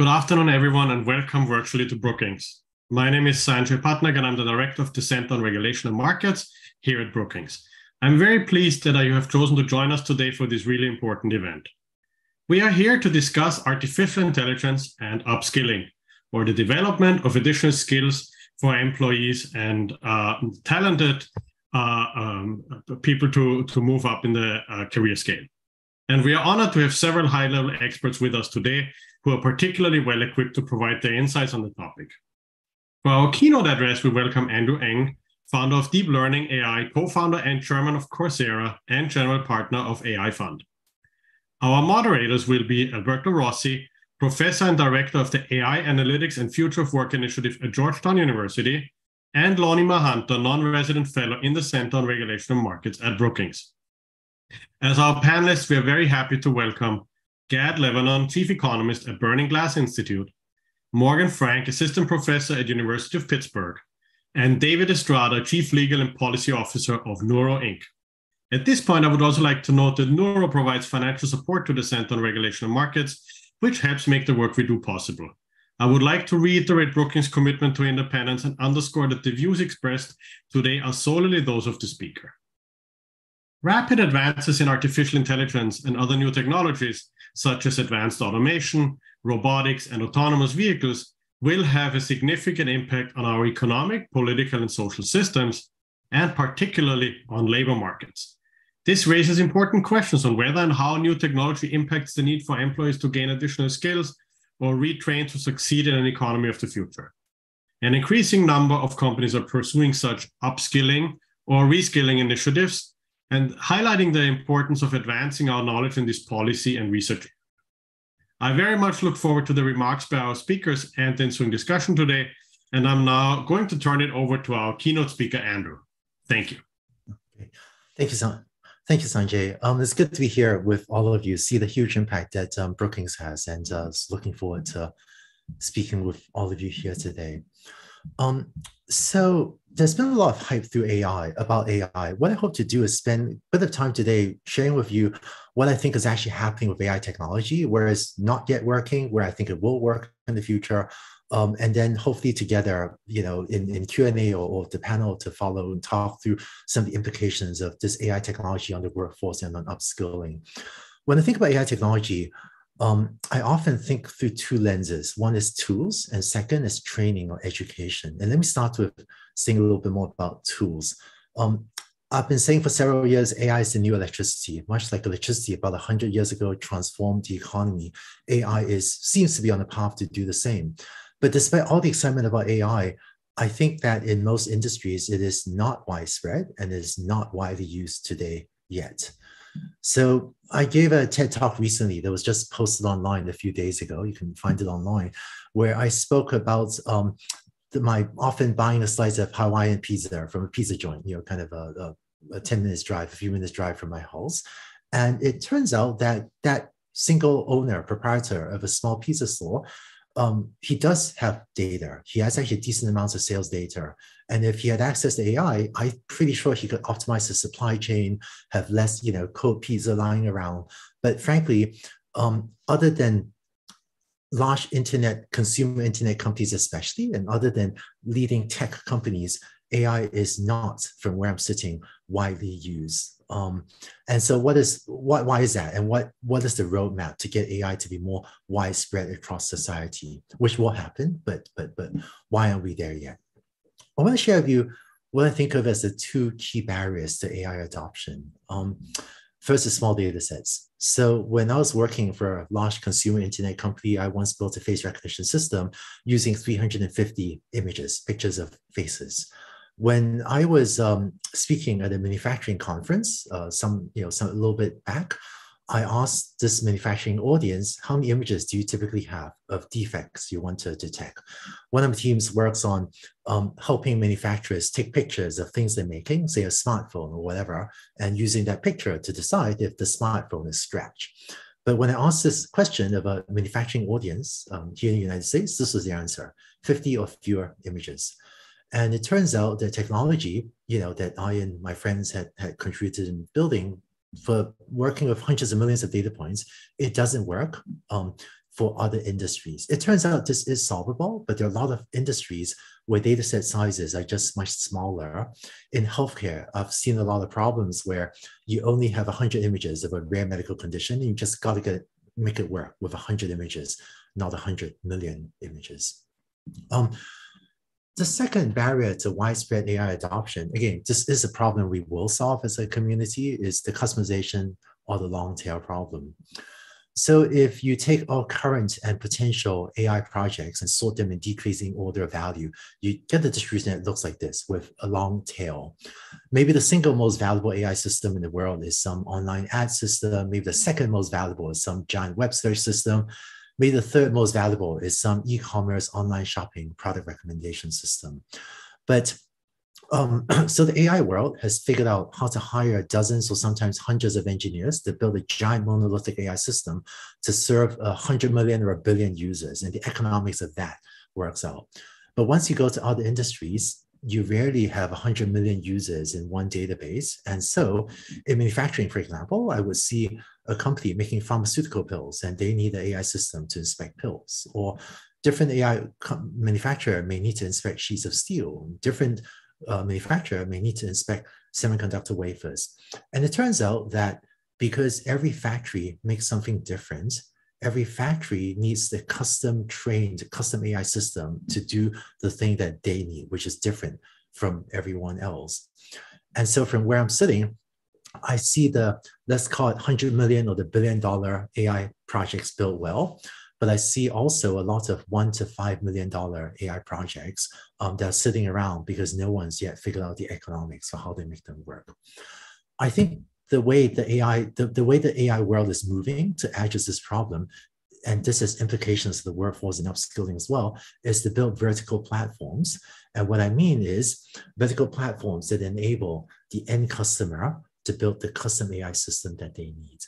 Good afternoon, everyone, and welcome virtually to Brookings. My name is Sanjay Patnaik, and I'm the Director of the Center on Regulation and Markets here at Brookings. I'm very pleased that you have chosen to join us today for this really important event. We are here to discuss artificial intelligence and upskilling, or the development of additional skills for employees and uh, talented uh, um, people to, to move up in the uh, career scale. And we are honored to have several high level experts with us today who are particularly well equipped to provide their insights on the topic. For our keynote address, we welcome Andrew Ng, founder of Deep Learning AI, co founder and chairman of Coursera, and general partner of AI Fund. Our moderators will be Alberto Rossi, professor and director of the AI Analytics and Future of Work Initiative at Georgetown University, and Lonnie Mahanta, non resident fellow in the Center on Regulation of Markets at Brookings. As our panelists, we are very happy to welcome Gad Levanon, Chief Economist at Burning Glass Institute, Morgan Frank, Assistant Professor at University of Pittsburgh, and David Estrada, Chief Legal and Policy Officer of Nuro Inc. At this point, I would also like to note that Nuro provides financial support to the Center on Regulation and Markets, which helps make the work we do possible. I would like to reiterate Brookings' commitment to independence and underscore that the views expressed today are solely those of the speaker. Rapid advances in artificial intelligence and other new technologies such as advanced automation, robotics, and autonomous vehicles, will have a significant impact on our economic, political, and social systems, and particularly on labor markets. This raises important questions on whether and how new technology impacts the need for employees to gain additional skills or retrain to succeed in an economy of the future. An increasing number of companies are pursuing such upskilling or reskilling initiatives and highlighting the importance of advancing our knowledge in this policy and research. I very much look forward to the remarks by our speakers and the ensuing discussion today. And I'm now going to turn it over to our keynote speaker, Andrew. Thank you. Okay. Thank you, San. Thank you, Sanjay. Um, it's good to be here with all of you, see the huge impact that um, Brookings has, and uh, looking forward to speaking with all of you here today. Um, so there's been a lot of hype through AI about AI. What I hope to do is spend a bit of time today sharing with you what I think is actually happening with AI technology, where it's not yet working, where I think it will work in the future, um, and then hopefully together, you know, in, in Q&A or, or, the panel to follow and talk through some of the implications of this AI technology on the workforce and on upskilling. When I think about AI technology, um, I often think through two lenses. One is tools, and second is training or education. And let me start with saying a little bit more about tools. Um, I've been saying for several years, AI is the new electricity. Much like electricity about 100 years ago transformed the economy, AI is seems to be on the path to do the same. But despite all the excitement about AI, I think that in most industries, it is not widespread and is not widely used today yet. So I gave a TED talk recently that was just posted online a few days ago. You can find it online, where I spoke about um, the, my often buying a slice of Hawaiian pizza from a pizza joint, you know, kind of a, a, a 10 minutes drive, a few minutes drive from my house. And it turns out that that single owner, proprietor of a small pizza store, um, he does have data. He has actually decent amounts of sales data. And if he had access to AI, I'm pretty sure he could optimize the supply chain, have less, you know, cold pizza lying around. But frankly, um, other than large internet, consumer internet companies, especially, and other than leading tech companies, AI is not, from where I'm sitting, widely used. Um, and so, what is what? Why is that? And what what is the roadmap to get AI to be more widespread across society? Which will happen, but but but why aren't we there yet? I want to share with you what I think of as the two key barriers to AI adoption. Um, first is small data sets. So when I was working for a large consumer internet company, I once built a face recognition system using 350 images, pictures of faces. When I was um, speaking at a manufacturing conference, uh, some you know some a little bit back, I asked this manufacturing audience, how many images do you typically have of defects you want to detect? One of the teams works on um, helping manufacturers take pictures of things they're making, say a smartphone or whatever, and using that picture to decide if the smartphone is scratched. But when I asked this question of a manufacturing audience um, here in the United States, this was the answer, 50 or fewer images. And it turns out that technology, you know, that I and my friends had, had contributed in building for working with hundreds of millions of data points, it doesn't work. Um, for other industries. It turns out this is solvable, but there are a lot of industries where data set sizes are just much smaller. In healthcare, I've seen a lot of problems where you only have 100 images of a rare medical condition, and you just got to get make it work with 100 images, not 100 million images. Um, the second barrier to widespread AI adoption, again, this is a problem we will solve as a community, is the customization or the long tail problem. So if you take all current and potential AI projects and sort them in decreasing order of value, you get the distribution that looks like this with a long tail. Maybe the single most valuable AI system in the world is some online ad system. Maybe the second most valuable is some giant web search system. Maybe the third most valuable is some e-commerce online shopping product recommendation system. But um, so the AI world has figured out how to hire dozens or sometimes hundreds of engineers to build a giant monolithic AI system to serve a hundred million or a billion users, and the economics of that works out. But once you go to other industries, you rarely have 100 million users in one database. And so in manufacturing, for example, I would see a company making pharmaceutical pills and they need an AI system to inspect pills. Or different AI manufacturer may need to inspect sheets of steel. Different uh, manufacturer may need to inspect semiconductor wafers. And it turns out that because every factory makes something different, every factory needs the custom trained, custom AI system to do the thing that they need, which is different from everyone else. And so from where I'm sitting, I see the, let's call it 100 million or the billion dollar AI projects built well but I see also a lot of one to five million dollar AI projects um, that are sitting around because no one's yet figured out the economics of how they make them work. I think the way the AI, the, the way the AI world is moving to address this problem, and this has implications to the workforce and upskilling as well, is to build vertical platforms. And what I mean is vertical platforms that enable the end customer to build the custom AI system that they need.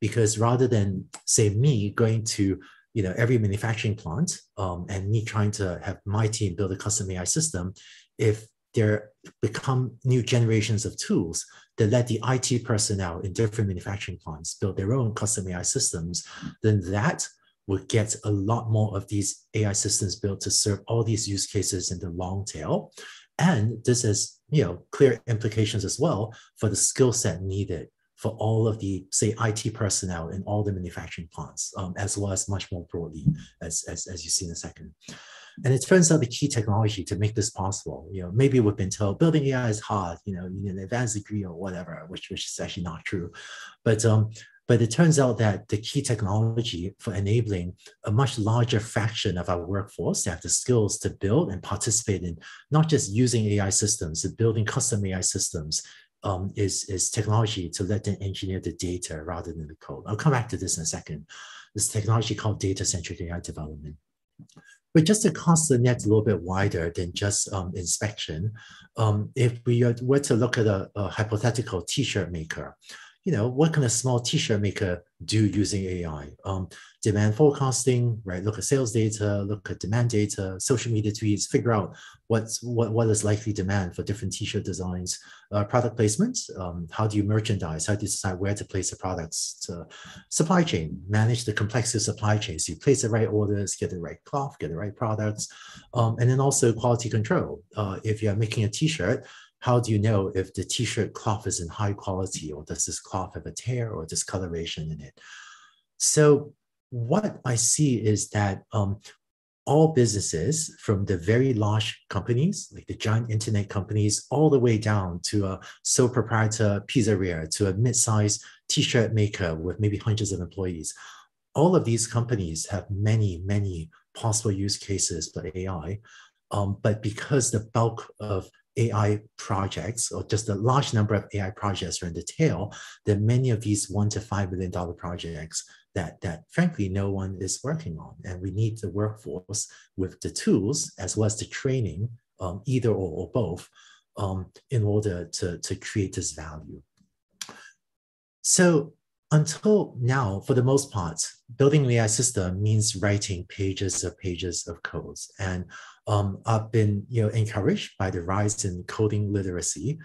Because rather than say me going to you know every manufacturing plant um, and me trying to have my team build a custom AI system, if there become new generations of tools that let the IT personnel in different manufacturing plants build their own custom AI systems, then that would get a lot more of these AI systems built to serve all these use cases in the long tail. And this has you know clear implications as well for the skill set needed for all of the, say, IT personnel in all the manufacturing plants, um, as well as much more broadly, as, as, as you see in a second. And it turns out the key technology to make this possible, you know, maybe we've been told building AI is hard, you know, you need an advanced degree or whatever, which, which is actually not true. But um, but it turns out that the key technology for enabling a much larger fraction of our workforce to have the skills to build and participate in not just using AI systems, but building custom AI systems um, is, is technology to let them engineer the data rather than the code. I'll come back to this in a second. This technology called data-centric AI development. But just to cast the net a little bit wider than just um, inspection, um, if we were to look at a, a hypothetical t-shirt maker, you know, what can a small t-shirt maker do using AI? Um, demand forecasting, right? Look at sales data, look at demand data, social media tweets, figure out what's what, what is likely demand for different t-shirt designs, uh, product placements. Um, how do you merchandise? How do you decide where to place the products? To supply chain, manage the complexity of supply chains. So you place the right orders, get the right cloth, get the right products, um, and then also quality control. Uh, if you're making a t-shirt, how do you know if the t-shirt cloth is in high quality or does this cloth have a tear or discoloration in it? So what I see is that um, all businesses from the very large companies, like the giant internet companies, all the way down to a sole proprietor pizzeria, to a mid-sized t-shirt maker with maybe hundreds of employees. All of these companies have many, many possible use cases for AI. Um, but because the bulk of AI projects or just a large number of AI projects are in the tail, are many of these one to five million dollar projects that, that frankly no one is working on. And we need the workforce with the tools as well as the training, um, either or, or both, um, in order to, to create this value. So until now, for the most part, building an AI system means writing pages of pages of codes. And um, I've been you know, encouraged by the rise in coding literacy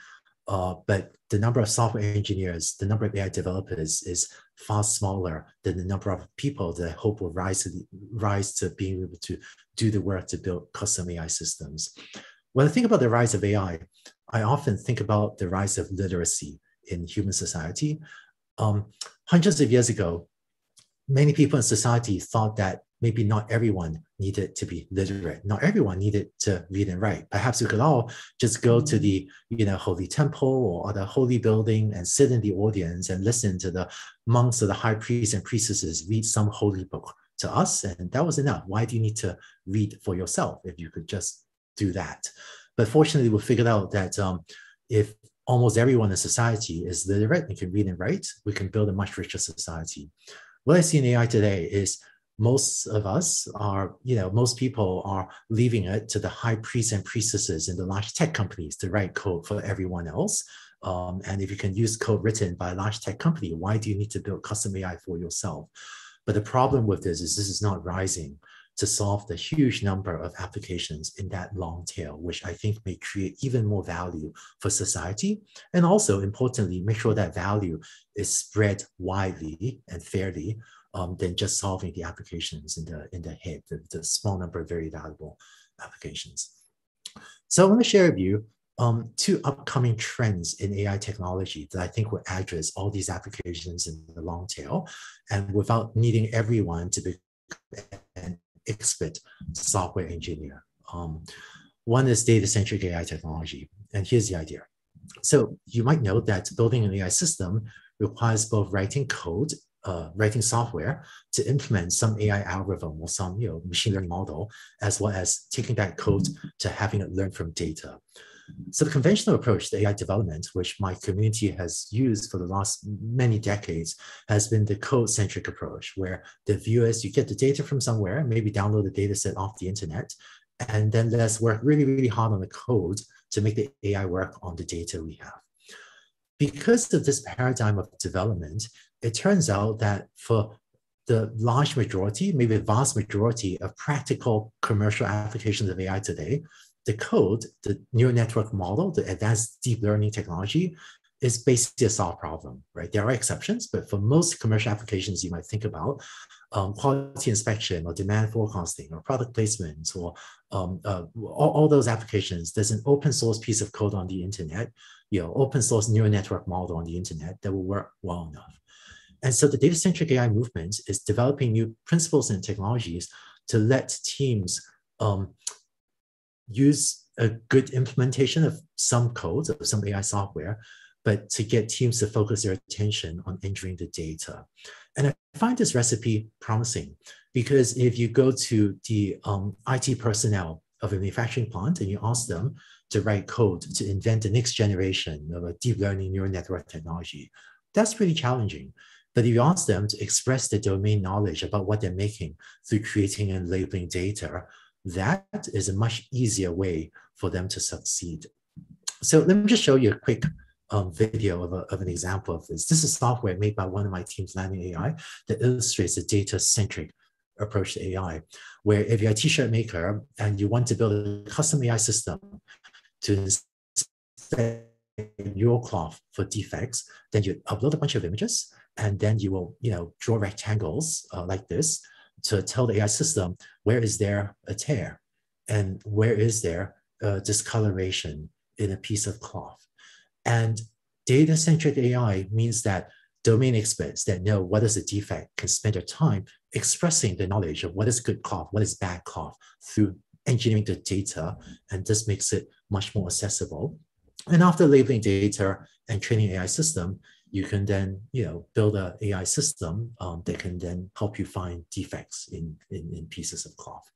uh, but the number of software engineers, the number of AI developers is far smaller than the number of people that I hope will rise to, the, rise to being able to do the work to build custom AI systems. When I think about the rise of AI, I often think about the rise of literacy in human society. Um, hundreds of years ago, many people in society thought that maybe not everyone needed to be literate. Not everyone needed to read and write. Perhaps we could all just go to the you know holy temple or the holy building and sit in the audience and listen to the monks or the high priests and priestesses read some holy book to us, and that was enough. Why do you need to read for yourself if you could just do that? But fortunately, we figured out that um, if almost everyone in society is literate and can read and write, we can build a much richer society. What I see in AI today is most of us are, you know, most people are leaving it to the high priests and priestesses in the large tech companies to write code for everyone else. Um, and if you can use code written by a large tech company, why do you need to build custom AI for yourself? But the problem with this is this is not rising to solve the huge number of applications in that long tail, which I think may create even more value for society. And also importantly, make sure that value is spread widely and fairly um, than just solving the applications in the, in the head, the, the small number of very valuable applications. So I want to share with you um, two upcoming trends in AI technology that I think will address all these applications in the long tail and without needing everyone to be expert software engineer. Um, one is data-centric AI technology. And here's the idea. So you might know that building an AI system requires both writing code uh, writing software to implement some AI algorithm or some you know, machine learning model, as well as taking that code to having it learn from data. So the conventional approach to AI development, which my community has used for the last many decades, has been the code-centric approach, where the view is you get the data from somewhere, maybe download the data set off the internet, and then let's work really, really hard on the code to make the AI work on the data we have. Because of this paradigm of development, it turns out that for the large majority, maybe vast majority of practical commercial applications of AI today, the code, the neural network model, the advanced deep learning technology is basically a solved problem, right? There are exceptions, but for most commercial applications you might think about, um, quality inspection or demand forecasting or product placement or um, uh, all, all, those applications, there's an open source piece of code on the internet, you know, open source neural network model on the internet that will work well enough. And so the data-centric AI movement is developing new principles and technologies to let teams um, use a good implementation of some code, of some AI software, but to get teams to focus their attention on entering the data. And I find this recipe promising because if you go to the um, IT personnel of a manufacturing plant and you ask them to write code to invent the next generation of a deep learning neural network technology, that's pretty challenging but if you ask them to express their domain knowledge about what they're making through creating and labeling data, that is a much easier way for them to succeed. So let me just show you a quick um, video of, a, of an example of this. This is software made by one of my teams, Landing AI, that illustrates a data-centric approach to AI, where if you're a t-shirt maker and you want to build a custom AI system to your cloth for defects, then you upload a bunch of images and then you will, you know, draw rectangles uh, like this to tell the AI system where is there a tear and where is there a discoloration in a piece of cloth. And data-centric AI means that domain experts that know what is a defect can spend their time expressing the knowledge of what is good cloth, what is bad cloth through engineering the data, and this makes it much more accessible. And after labeling data and training AI system, you can then you know build an AI system um, that can then help you find defects in, in, in pieces of cloth.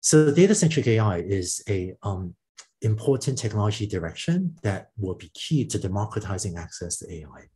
So data-centric AI is a um, important technology direction that will be key to democratizing access to AI.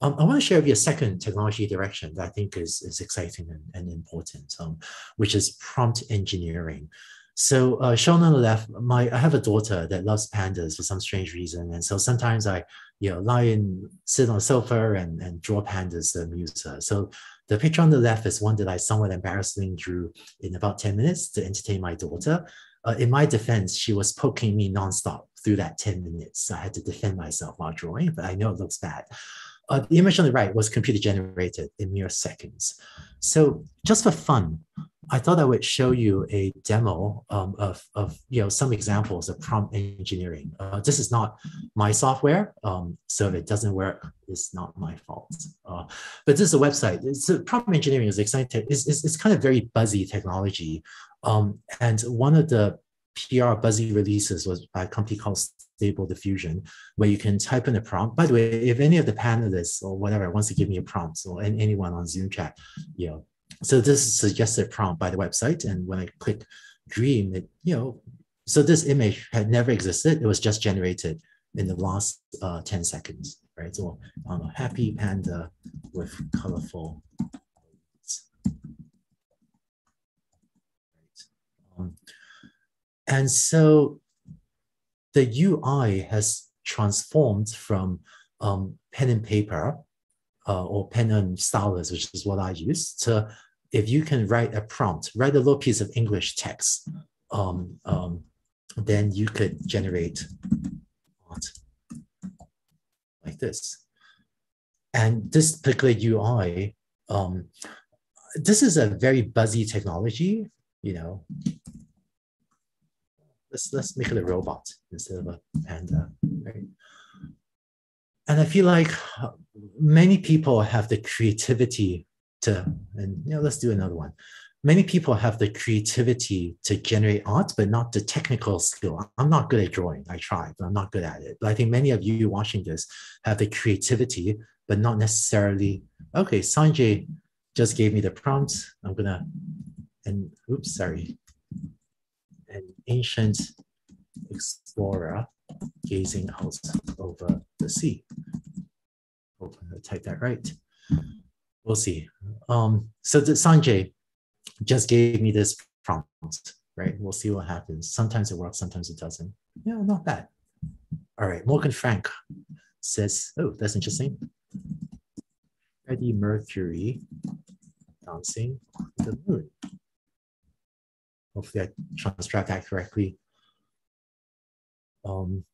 Um, I want to share with you a second technology direction that I think is, is exciting and, and important, um, which is prompt engineering. So uh, shown on the left, my I have a daughter that loves pandas for some strange reason, and so sometimes I, you know, lie and sit on a sofa and, and draw pandas to amuse her. So the picture on the left is one that I somewhat embarrassingly drew in about ten minutes to entertain my daughter. Uh, in my defense, she was poking me nonstop through that 10 minutes. I had to defend myself while drawing, but I know it looks bad. Uh, the image on the right was computer generated in mere seconds. So just for fun, I thought I would show you a demo um, of, of you know some examples of prompt engineering. Uh, this is not my software, um, so if it doesn't work, it's not my fault. Uh, but this is a website. It's a prompt engineering is exciting. It's, it's, it's kind of very buzzy technology. Um, and one of the PR buzzy releases was by a company called Stable Diffusion, where you can type in a prompt. By the way, if any of the panelists or whatever wants to give me a prompt, or anyone on Zoom chat, you know, so this is suggested prompt by the website, and when I click dream, it you know, so this image had never existed. It was just generated in the last uh, 10 seconds, right? So um, a happy panda with colorful. Um, and so the UI has transformed from um, pen and paper uh, or pen and stylus, which is what I use, to if you can write a prompt, write a little piece of English text, um, um, then you could generate like this. And this particular UI, um, this is a very buzzy technology, you know, let's let's make it a robot instead of a panda, right? And I feel like many people have the creativity to, and you know, let's do another one. Many people have the creativity to generate art, but not the technical skill. I'm not good at drawing. I try, but I'm not good at it. But I think many of you watching this have the creativity, but not necessarily. Okay, Sanjay just gave me the prompt. I'm gonna, and oops, sorry, an ancient explorer gazing out over the sea. Hope I typed that right. We'll see. Um, so the Sanjay just gave me this prompt, right? We'll see what happens. Sometimes it works, sometimes it doesn't. Yeah, not bad. All right, Morgan Frank says, oh, that's interesting. Freddie Mercury dancing the moon. Hopefully I transcribed that correctly. Um,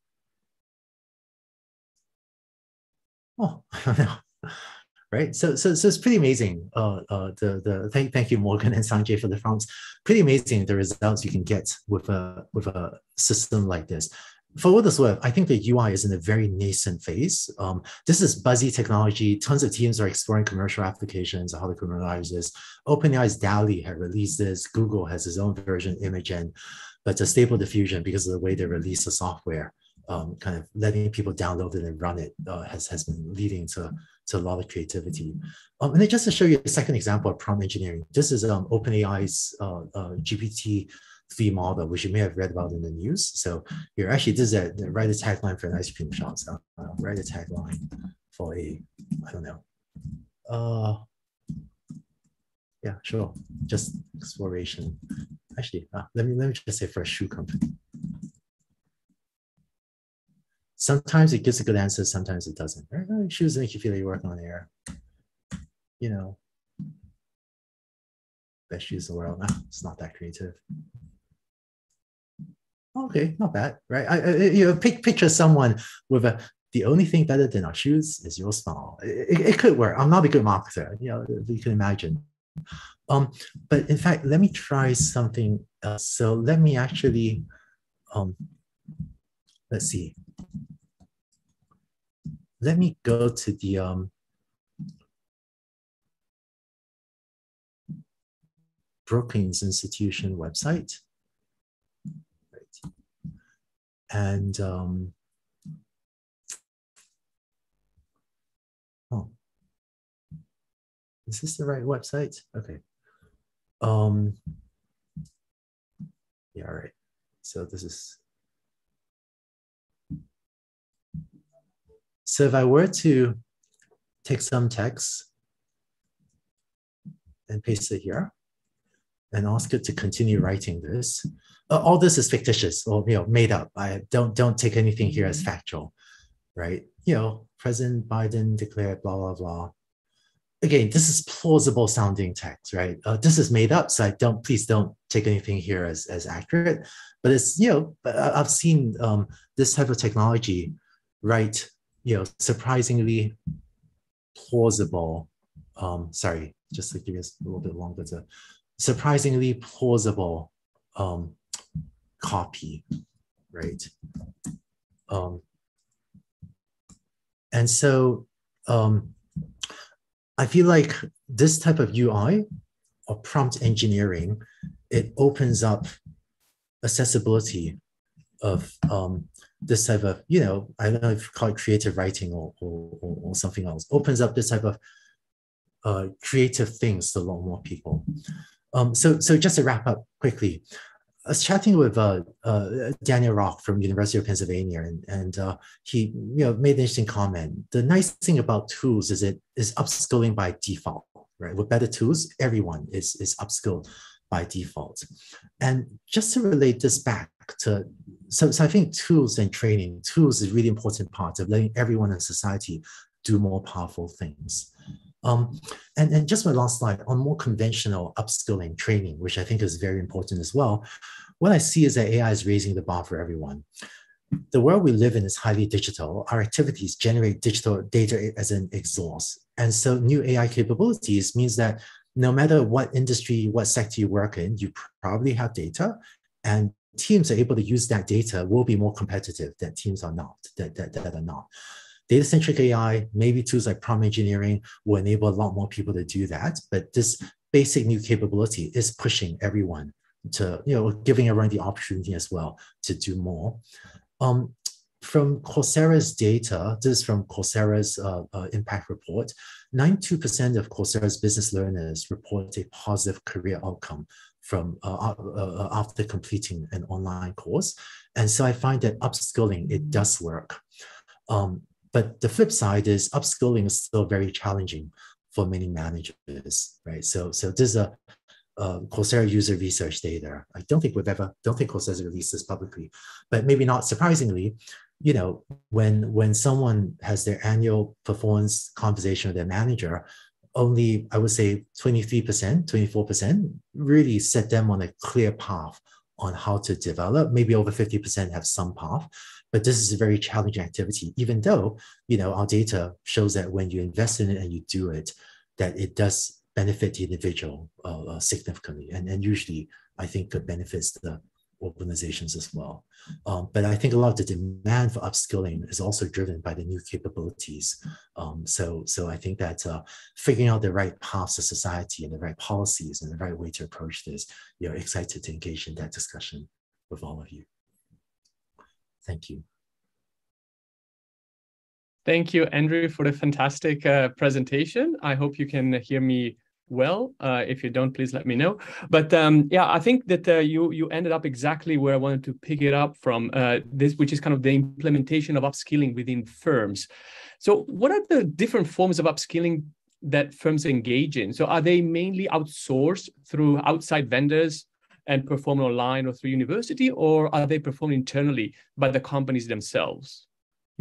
oh, I don't know. Right. So, so, so it's pretty amazing. Uh, uh, the, the, thank, thank you, Morgan and Sanjay for the prompts. Pretty amazing the results you can get with a, with a system like this for what it's worth, I think the UI is in a very nascent phase. Um, this is buzzy technology. Tons of teams are exploring commercial applications, how to commercialize this. OpenAI's DALL-E had released this. Google has its own version, Imagen. But the Stable Diffusion, because of the way they release the software, um, kind of letting people download it and run it uh, has, has been leading to, to a lot of creativity. Um, and then just to show you a second example of prompt engineering, this is um, OpenAI's uh, uh, GPT three model, which you may have read about in the news. So here, actually, this is a write a tagline for an ice cream shop. So uh, write a tagline for a, I don't know. Uh, yeah, sure. Just exploration. Actually, uh, let me let me just say for a shoe company. Sometimes it gives a good answer, sometimes it doesn't. Shoes make you feel like you're working on air. You know, best shoes in the world. Nah, it's not that creative okay, not bad, right? I, I, you know, pick, picture someone with a the only thing better than our shoes is your smile. It, it, could work. I'm not a good marketer, you know, you can imagine. Um, but in fact, let me try something else. So let me actually, um, let's see. Let me go to the um, Brookings Institution website. and um, oh, is this the right website? Okay. Um, yeah, all right. So this is, so if I were to take some text and paste it here and ask it to continue writing this, uh, all this is fictitious or you know made up. I don't don't take anything here as factual, right? You know, President Biden declared blah blah blah. again, this is plausible sounding text, right? Uh, this is made up, so I don't please don't take anything here as, as accurate. But it's you know I've seen um, this type of technology write you know surprisingly plausible. Um, sorry, just to give us a little bit longer to surprisingly plausible um, copy, right? Um, and so um, I feel like this type of UI or prompt engineering, it opens up accessibility of um, this type of, you know, I don't know if you call it creative writing or, or, or something else, opens up this type of uh, creative things to a lot more people. Um, so, so just to wrap up quickly, I was chatting with uh, uh, Daniel Rock from University of Pennsylvania, and, and uh, he you know made an interesting comment. The nice thing about tools is it is upskilling by default, right? With better tools, everyone is is upskilled by default. And just to relate this back to, so, so I think tools and training, tools is really important part of letting everyone in society do more powerful things. Um, and, and just my last slide on more conventional upskilling training, which I think is very important as well. What I see is that AI is raising the bar for everyone. The world we live in is highly digital. Our activities generate digital data as an exhaust. And so new AI capabilities means that no matter what industry, what sector you work in, you probably have data and teams are able to use that data will be more competitive than teams are not, that, that, that are not. Data-centric AI, maybe tools like prompt engineering will enable a lot more people to do that. But this basic new capability is pushing everyone to, you know, giving everyone the opportunity as well to do more. Um, from Coursera's data, this is from Coursera's uh, uh, impact report, 92% of Coursera's business learners report a positive career outcome from uh, uh, after completing an online course. And so I find that upskilling, it does work. Um, but the flip side is upskilling is still very challenging for many managers, right? So, so this is a uh, Coursera user research data. I don't think we've ever, don't think Coursera released this publicly, but maybe not surprisingly, you know, when when someone has their annual performance conversation with their manager, only I would say 23%, 24% really set them on a clear path on how to develop. Maybe over 50% have some path, but this is a very challenging activity, even though, you know, our data shows that when you invest in it and you do it, that it does benefit the individual uh, uh significantly. And, and usually I think it benefits the organizations as well. Um, but I think a lot of the demand for upskilling is also driven by the new capabilities. Um, so, so I think that uh, figuring out the right paths of society and the right policies and the right way to approach this, you're excited to engage in that discussion with all of you. Thank you. Thank you, Andrew, for the fantastic uh, presentation. I hope you can hear me well. Uh, if you don't, please let me know. But um, yeah, I think that uh, you you ended up exactly where I wanted to pick it up from. Uh, this, which is kind of the implementation of upskilling within firms. So, what are the different forms of upskilling that firms engage in? So, are they mainly outsourced through outside vendors? And perform online or through university, or are they performed internally by the companies themselves?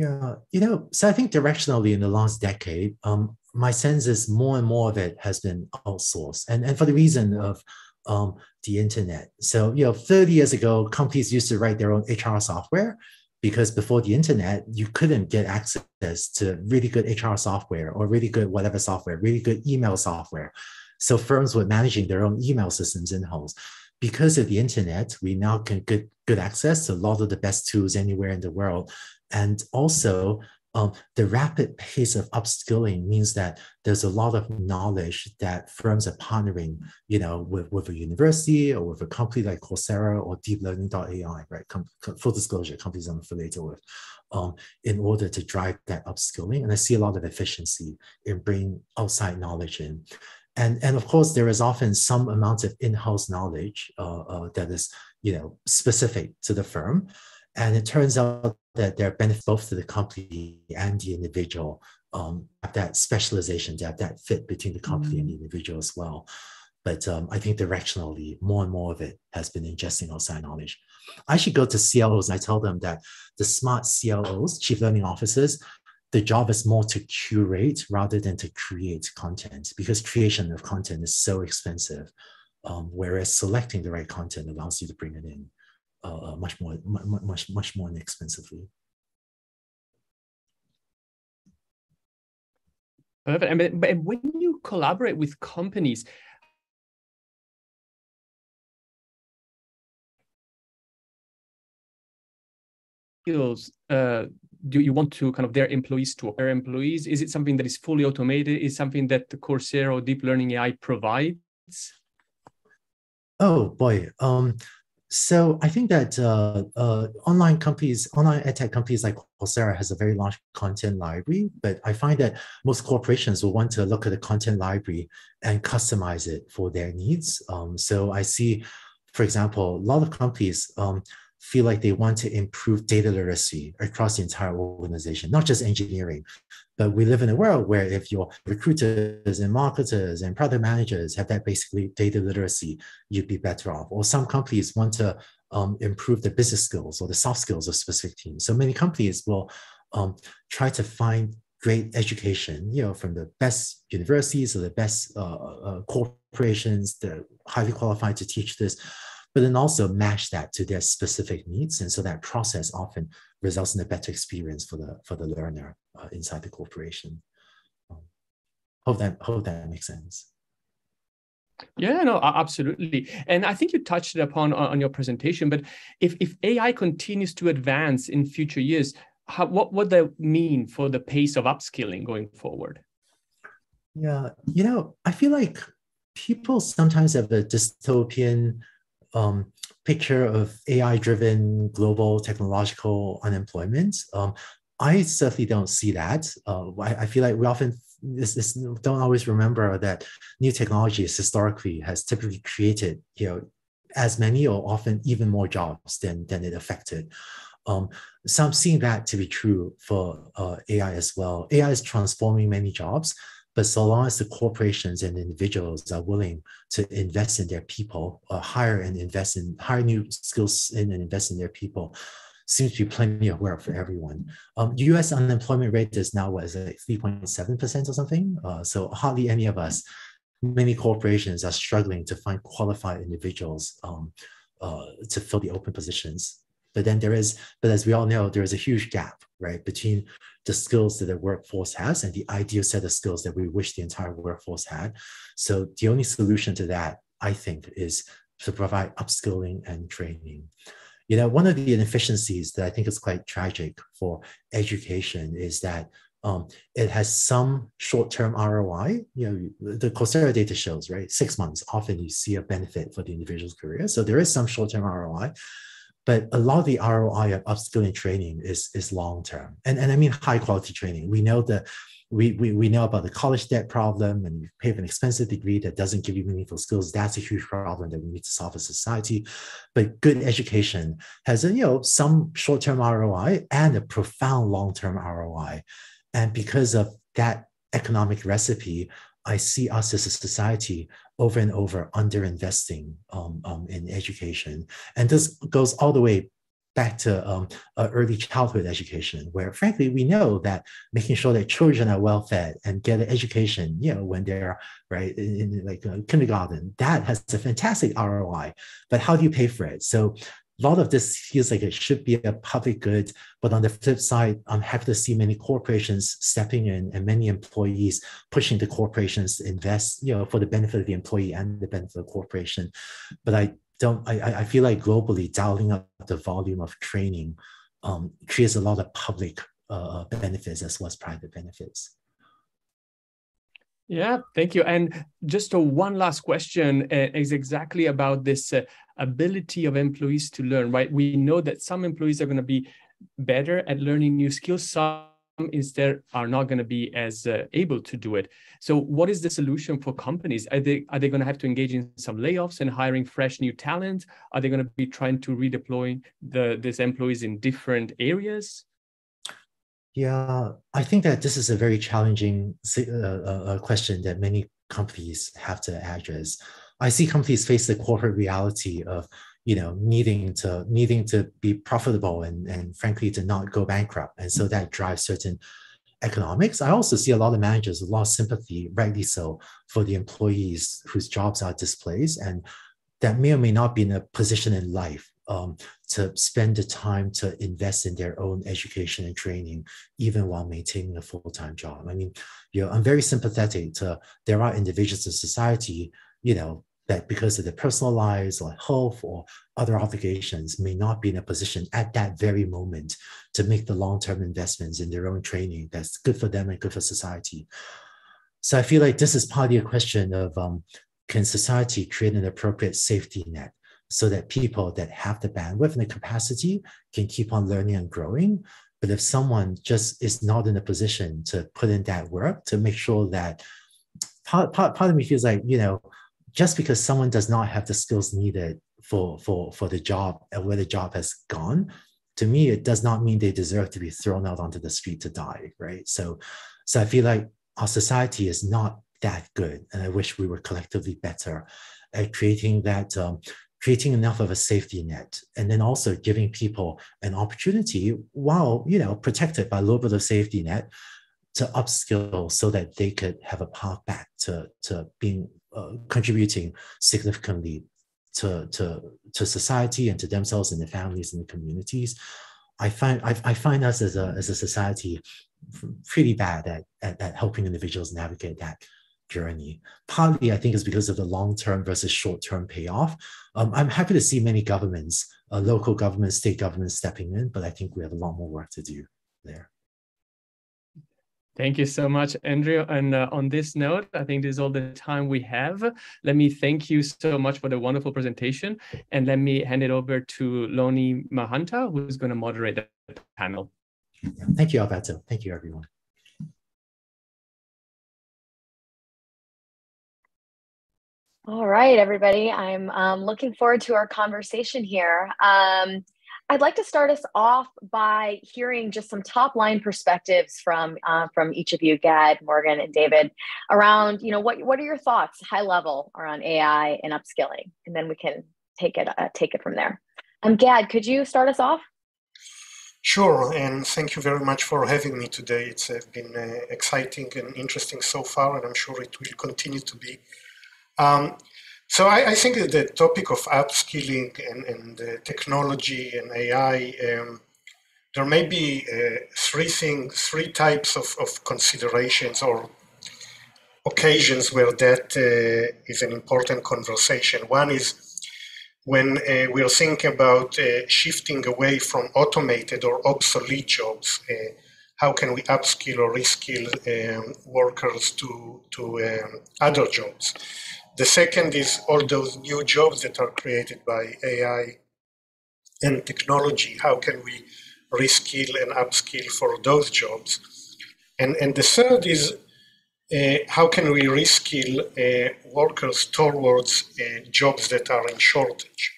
Yeah, you know, so I think directionally in the last decade, um, my sense is more and more of it has been outsourced, and and for the reason of um, the internet. So you know, 30 years ago, companies used to write their own HR software because before the internet, you couldn't get access to really good HR software or really good whatever software, really good email software. So firms were managing their own email systems in house. Because of the internet, we now can get good access to a lot of the best tools anywhere in the world. And also, um, the rapid pace of upskilling means that there's a lot of knowledge that firms are partnering, you know, with, with a university or with a company like Coursera or DeepLearning.ai, right? Com- full disclosure, companies I'm affiliated with, um, in order to drive that upskilling. And I see a lot of efficiency in bringing outside knowledge in. And, and of course, there is often some amount of in-house knowledge uh, uh, that is, you know, specific to the firm. And it turns out that there are benefits both to the company and the individual, um, have that specialization, to have that fit between the company mm. and the individual as well. But um, I think directionally, more and more of it has been ingesting outside knowledge. I should go to CLOs and I tell them that the smart CLOs, chief learning officers, the job is more to curate rather than to create content because creation of content is so expensive. Um, whereas selecting the right content allows you to bring it in uh, uh much more, much, much more inexpensively. Perfect. And, when you collaborate with companies, skills uh, do you want to kind of their employees to their employees? Is it something that is fully automated? Is something that the Coursera or Deep Learning AI provides? Oh boy. Um, so I think that uh, uh, online companies, online edtech companies like Coursera has a very large content library, but I find that most corporations will want to look at the content library and customize it for their needs. Um, so I see, for example, a lot of companies um, feel like they want to improve data literacy across the entire organization, not just engineering. But we live in a world where if your recruiters and marketers and product managers have that basically data literacy, you'd be better off. Or some companies want to um, improve the business skills or the soft skills of specific teams. So many companies will um, try to find great education, you know, from the best universities or the best uh, uh, corporations, they're highly qualified to teach this but then also match that to their specific needs. And so that process often results in a better experience for the for the learner uh, inside the corporation. Um, hope that hope that makes sense. Yeah, no, absolutely. And I think you touched it upon on your presentation, but if, if AI continues to advance in future years, how, what would that mean for the pace of upskilling going forward? Yeah, you know, I feel like people sometimes have a dystopian um, picture of AI driven global technological unemployment. Um, I certainly don't see that. Uh, I, I, feel like we often this, this, don't always remember that new technologies historically has typically created you know as many or often even more jobs than than it affected. Um, so I'm seeing that to be true for uh, AI as well. AI is transforming many jobs, but so long as the corporations and individuals are willing to invest in their people, uh, hire and invest in hire new skills in and invest in their people, seems to be plenty of work for everyone. Um, U.S. unemployment rate is now what is it, three point seven percent or something? Uh, so hardly any of us. Many corporations are struggling to find qualified individuals um, uh, to fill the open positions. But then there is, but as we all know, there is a huge gap, right, between the skills that the workforce has and the ideal set of skills that we wish the entire workforce had. So the only solution to that, I think, is to provide upskilling and training. You know, one of the inefficiencies that I think is quite tragic for education is that um, it has some short-term ROI. You know, the Coursera data shows, right? Six months, often you see a benefit for the individual's career. So there is some short-term ROI, but a lot of the ROI of upskilling training is, is long term. And, and I mean high quality training. We know that we, we, we know about the college debt problem and you pay for an expensive degree that doesn't give you meaningful skills. That's a huge problem that we need to solve as society. But good education has a, you know, some short-term ROI and a profound long-term ROI. And because of that economic recipe, I see us as a society over and over under investing um, um, in education. And this goes all the way back to um, uh, early childhood education, where frankly, we know that making sure that children are well fed and get an education, you know, when they're right in, in like uh, kindergarten, that has a fantastic ROI. But how do you pay for it? So a lot of this feels like it should be a public good, but on the flip side, I'm happy to see many corporations stepping in and many employees pushing the corporations to invest, you know, for the benefit of the employee and the benefit of the corporation. But I don't, I, I feel like globally dialing up the volume of training um, creates a lot of public uh, benefits as well as private benefits. Yeah, thank you. And just one last question uh, is exactly about this uh, ability of employees to learn, right? We know that some employees are going to be better at learning new skills. Some instead are not going to be as uh, able to do it. So what is the solution for companies? Are they, are they going to have to engage in some layoffs and hiring fresh new talent? Are they going to be trying to redeploy the, these employees in different areas? Yeah, I think that this is a very challenging uh, uh, question that many companies have to address. I see companies face the corporate reality of you know needing to needing to be profitable and and frankly to not go bankrupt, and so that drives certain economics, I also see a lot of managers, a lot of sympathy, rightly so, for the employees whose jobs are displaced. And that may or may not be in a position in life um, to spend the time to invest in their own education and training, even while maintaining a full-time job. I mean, you know, I'm very sympathetic to there are individuals in society, you know, that because of their personal lives or health or other obligations may not be in a position at that very moment to make the long-term investments in their own training that's good for them and good for society. So I feel like this is partly a question of um, can society create an appropriate safety net so that people that have the bandwidth and the capacity can keep on learning and growing. But if someone just is not in a position to put in that work to make sure that part, part, part of me feels like, you know, just because someone does not have the skills needed for for for the job and where the job has gone to me it does not mean they deserve to be thrown out onto the street to die right? So so i feel like our society is not that good and i wish we were collectively better at creating that um, creating enough of a safety net and then also giving people an opportunity while you know protected by a little bit of safety net to upskill so that they could have a path back to, to being uh, contributing significantly to, to, to society and to themselves and their families and the communities. I find I, I find us as a, as a society pretty bad at, at, at helping individuals navigate that journey. Partly, I think, is because of the long-term versus short-term payoff. Um, I'm happy to see many governments, uh, local governments, state governments stepping in, but I think we have a lot more work to do there. Thank you so much, Andrew. And uh, on this note, I think this is all the time we have. Let me thank you so much for the wonderful presentation. And let me hand it over to Loni Mahanta, who's going to moderate the panel. Thank you, Alberto. Thank you, everyone. All right, everybody. I'm um, looking forward to our conversation here. Um, I'd like to start us off by hearing just some top line perspectives from uh, from each of you, Gad, Morgan, and David, around you know what what are your thoughts, high level, around AI and upskilling, and then we can take it uh, take it from there. Um, Gad, could you start us off? Sure, and thank you very much for having me today. It's uh, been uh, exciting and interesting so far, and I'm sure it will continue to be. Um, so I, I, think that the topic of upskilling and, and uh, technology and AI, um, there may be uh, three things, three types of, of considerations or occasions where that uh, is an important conversation. One is when uh, we're thinking about uh, shifting away from automated or obsolete jobs. Uh, how can we upskill or reskill um, workers to, to um, other jobs? The second is all those new jobs that are created by AI and technology. How can we reskill and upskill for those jobs? And, and the third is uh, how can we reskill uh, workers towards uh, jobs that are in shortage?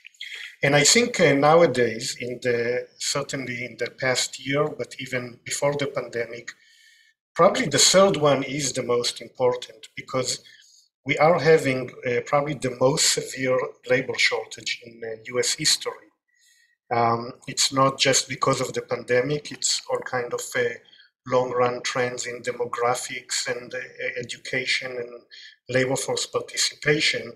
And I think uh, nowadays, in the certainly in the past year, but even before the pandemic, probably the third one is the most important because we are having uh, probably the most severe labor shortage in uh, US history. Um, it's not just because of the pandemic, it's all kind of uh, long run trends in demographics and uh, education and labor force participation.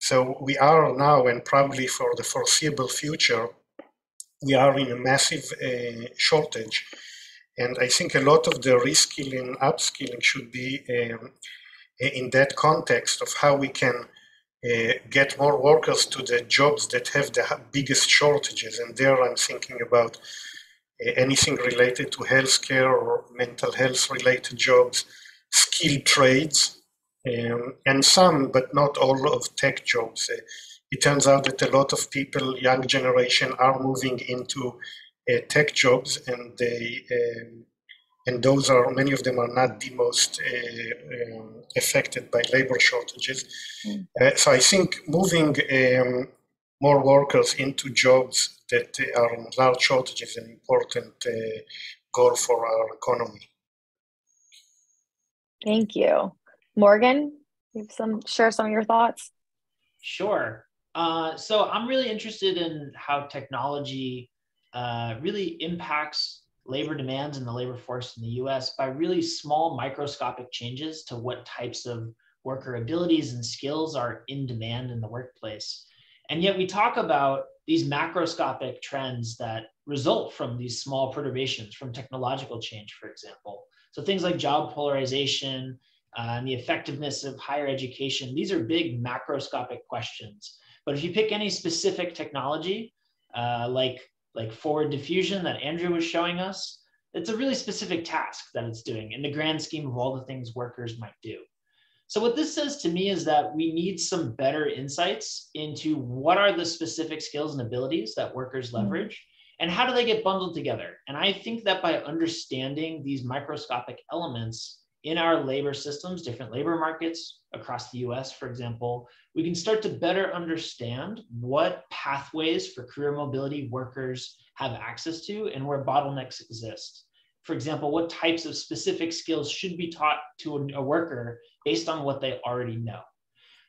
So we are now, and probably for the foreseeable future, we are in a massive uh, shortage. And I think a lot of the reskilling, upskilling should be um, in that context of how we can uh, get more workers to the jobs that have the biggest shortages. And there I'm thinking about uh, anything related to healthcare or mental health related jobs, skilled trades, um, and some, but not all of tech jobs. Uh, it turns out that a lot of people, young generation, are moving into uh, tech jobs and they um, and those are many of them are not the most uh, um, affected by labor shortages. Mm. Uh, so I think moving um, more workers into jobs that are in large shortages is an important uh, goal for our economy. Thank you, Morgan. You have some share some of your thoughts. Sure. Uh, so I'm really interested in how technology uh, really impacts labor demands in the labor force in the US by really small microscopic changes to what types of worker abilities and skills are in demand in the workplace. And yet we talk about these macroscopic trends that result from these small perturbations from technological change, for example. So things like job polarization uh, and the effectiveness of higher education, these are big macroscopic questions. But if you pick any specific technology, uh, like, like forward diffusion that Andrew was showing us, it's a really specific task that it's doing in the grand scheme of all the things workers might do. So what this says to me is that we need some better insights into what are the specific skills and abilities that workers mm-hmm. leverage and how do they get bundled together? And I think that by understanding these microscopic elements in our labor systems, different labor markets across the US, for example, we can start to better understand what pathways for career mobility workers have access to and where bottlenecks exist for example, what types of specific skills should be taught to a, worker based on what they already know.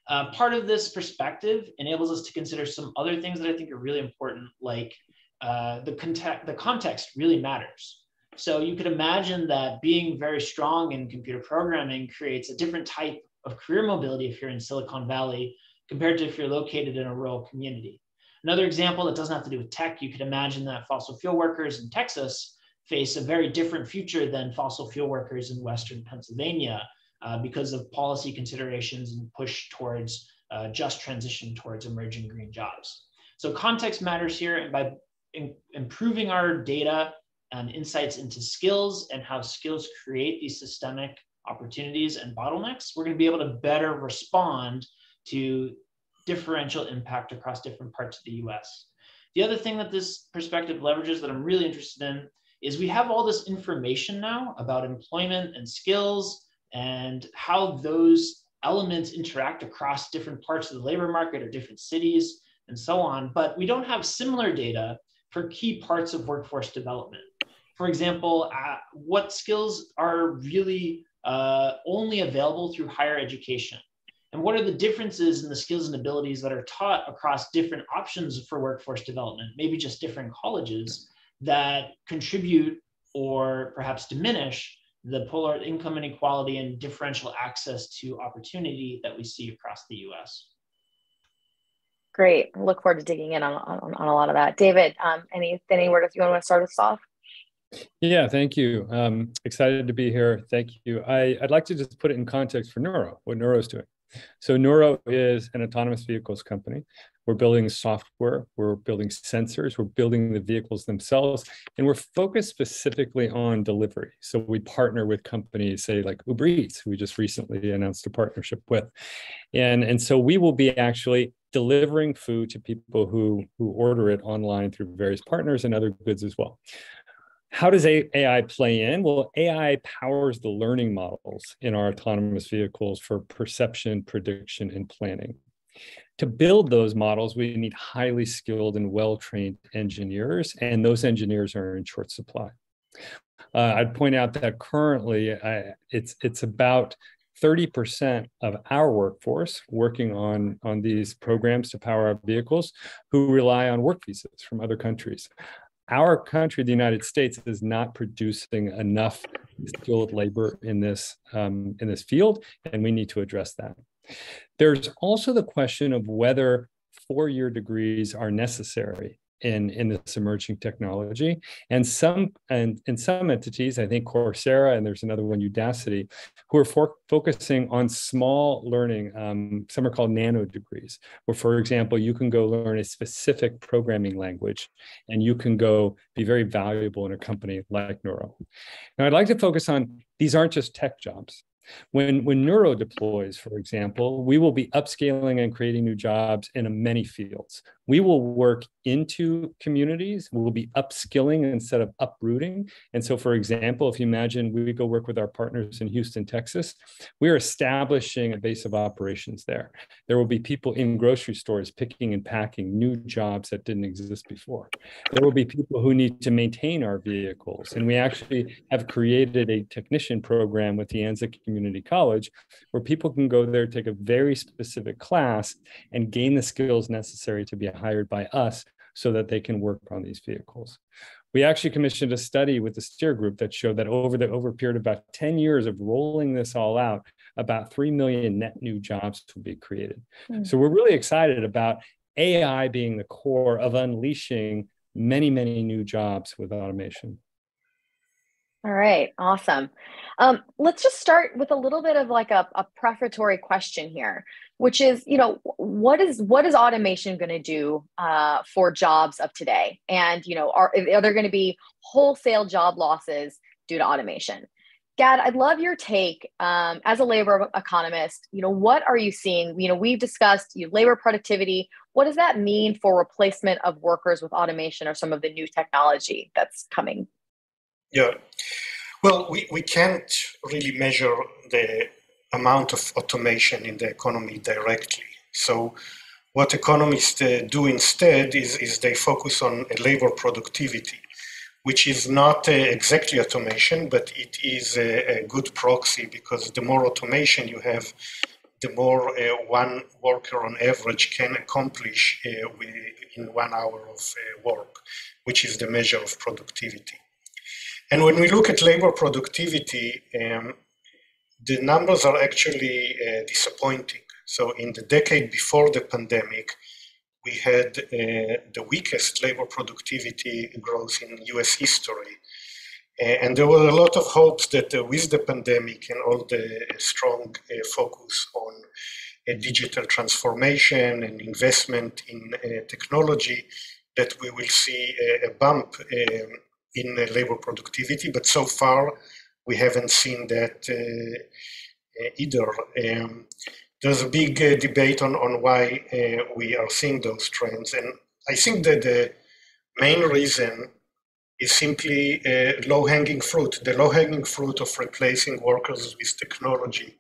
Uh, part of this perspective enables us to consider some other things that I think are really important, like uh, the, context, the context really matters. So you could imagine that being very strong in computer programming creates a different type of career mobility if you're in Silicon Valley compared to if you're located in a rural community. Another example that doesn't have to do with tech, you could imagine that fossil fuel workers in Texas face a very different future than fossil fuel workers in Western Pennsylvania uh, because of policy considerations and push towards uh, just transition towards emerging green jobs. So context matters here, and by in, improving our data and insights into skills and how skills create these systemic opportunities and bottlenecks, we're going to be able to better respond to differential impact across different parts of the US. The other thing that this perspective leverages that I'm really interested in is we have all this information now about employment and skills and how those elements interact across different parts of the labor market or different cities and so on. But we don't have similar data for key parts of workforce development. For example, uh, what skills are really uh, only available through higher education? And what are the differences in the skills and abilities that are taught across different options for workforce development, maybe just different colleges? that contribute or perhaps diminish the polar income inequality and differential access to opportunity that we see across the US. Great. Look forward to digging in on, on, on a lot of that. David, um, any, any word if you want to start us off? Yeah, thank you. Um, excited to be here. Thank you. I, I'd like to just put it in context for Nuro, what Nuro is doing. So Nuro is an autonomous vehicles company. We're building software, we're building sensors, we're building the vehicles themselves, and we're focused specifically on delivery. So we partner with companies, say like Uber Eats, who we just recently announced a partnership with. And, and so we will be actually delivering food to people who, who order it online through various partners and other goods as well. How does AI play in? Well, AI powers the learning models in our autonomous vehicles for perception, prediction, and planning. To build those models, we need highly skilled and well-trained engineers, and those engineers are in short supply. Uh, I'd point out that currently I, it's it's about 30% of our workforce working on, on these programs to power our vehicles who rely on work visas from other countries our country, the United States, is not producing enough skilled labor in this um, in this field, and we need to address that. There's also the question of whether four-year degrees are necessary in in this emerging technology and some and in some entities i think coursera and there's another one udacity who are for, focusing on small learning um, some are called nano degrees where for example you can go learn a specific programming language and you can go be very valuable in a company like Nuro now i'd like to focus on these aren't just tech jobs when, when Nuro deploys, for example, we will be upskilling and creating new jobs in many fields. We will work into communities. We'll be upskilling instead of uprooting. And so, for example, if you imagine we go work with our partners in Houston, Texas, we are establishing a base of operations there. There will be people in grocery stores picking and packing new jobs that didn't exist before. There will be people who need to maintain our vehicles. And we actually have created a technician program with De Anza Community College where people can go there, take a very specific class, and gain the skills necessary to be a hired by us so that they can work on these vehicles. we actually commissioned a study with the steer group that showed that over the over a period of about 10 years of rolling this all out about 3 million net new jobs will be created mm. so we're really excited about ai being the core of unleashing many many new jobs with automation all right, awesome. Um, let's just start with a little bit of like a, a prefatory question here, which is, you know, what is what is automation going to do uh, for jobs of today? And you know, are are there going to be wholesale job losses due to automation? Gad, I'd love your take um, as a labor economist. You know, what are you seeing? You know, we've discussed you know, labor productivity. What does that mean for replacement of workers with automation or some of the new technology that's coming yeah. Well, we, we can't really measure the amount of automation in the economy directly. So, what economists uh, do instead is, is they focus on labor productivity, which is not uh, exactly automation, but it is a, a, good proxy because the more automation you have, the more uh, one worker on average can accomplish uh, in one hour of uh, work, which is the measure of productivity. And when we look at labor productivity, um, the numbers are actually uh, disappointing. So, in the decade before the pandemic, we had uh, the weakest labor productivity growth in US history. Uh, and there were a lot of hopes that uh, with the pandemic and all the strong uh, focus on uh, digital transformation and investment in technology, that we will see a, a bump um, in labor productivity, but so far we haven't seen that uh, uh, either. Um, there's a big uh, debate on, on why we are seeing those trends, and I think that the main reason is simply uh, low-hanging fruit. The low-hanging fruit of replacing workers with technology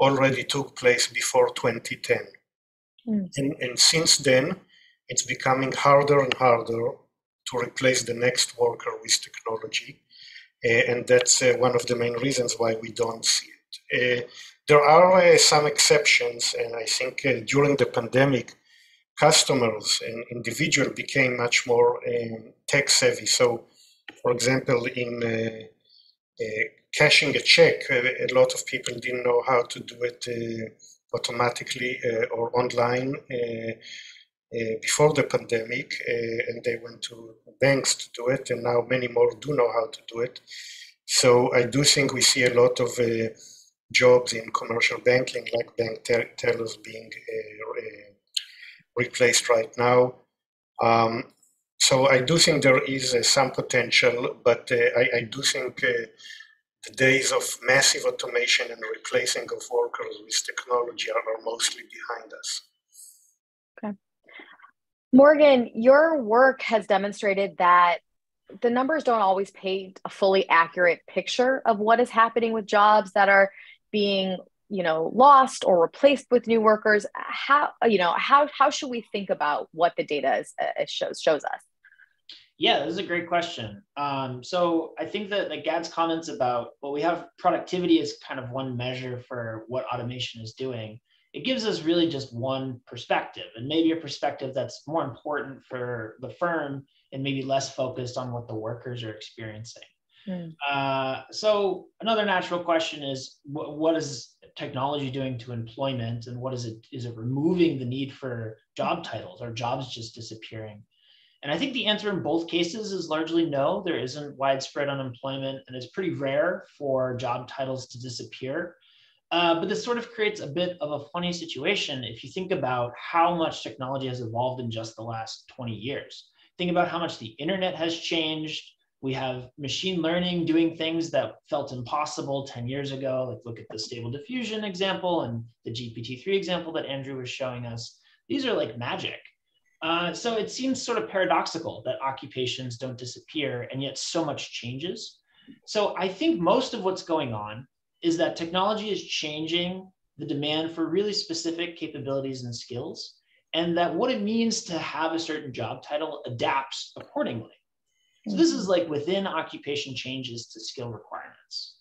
already took place before 2010. Mm. And, and since then, it's becoming harder and harder to replace the next worker with technology. Uh, and that's uh, one of the main reasons why we don't see it. Uh, there are some exceptions, and I think during the pandemic, customers and individuals became much more um, tech savvy. So, for example, in uh, uh, cashing a check, uh, a lot of people didn't know how to do it automatically or online. Uh, before the pandemic, uh, and they went to banks to do it, and now many more do know how to do it. So I do think we see a lot of uh, jobs in commercial banking, like bank tellers, being replaced right now. Um, so I do think there is uh, some potential, but uh, I, I, do think uh, the days of massive automation and replacing of workers with technology are, are mostly behind us. Morgan, your work has demonstrated that the numbers don't always paint a fully accurate picture of what is happening with jobs that are being you know lost or replaced with new workers. How you know how how should we think about what the data is, uh, shows shows us? Yeah this is a great question. Um, so i think that like gad's comments about well we have productivity is kind of one measure for what automation is doing it gives us really just one perspective and maybe a perspective that's more important for the firm and maybe less focused on what the workers are experiencing. Mm. Uh, so another natural question is wh- what is technology doing to employment and what is it is it removing the need for job titles or jobs just disappearing and i think the answer in both cases is largely no there isn't widespread unemployment and it's pretty rare for job titles to disappear uh, but this sort of creates a bit of a funny situation if you think about how much technology has evolved in just the last 20 years. Think about how much the internet has changed. We have machine learning doing things that felt impossible 10 years ago. Like look at the stable diffusion example and the GPT-3 example that Andrew was showing us. These are like magic. Uh, so it seems sort of paradoxical that occupations don't disappear and yet so much changes. So I think most of what's going on is that technology is changing the demand for really specific capabilities and skills, and that what it means to have a certain job title adapts accordingly. So, this is like within occupation changes to skill requirements.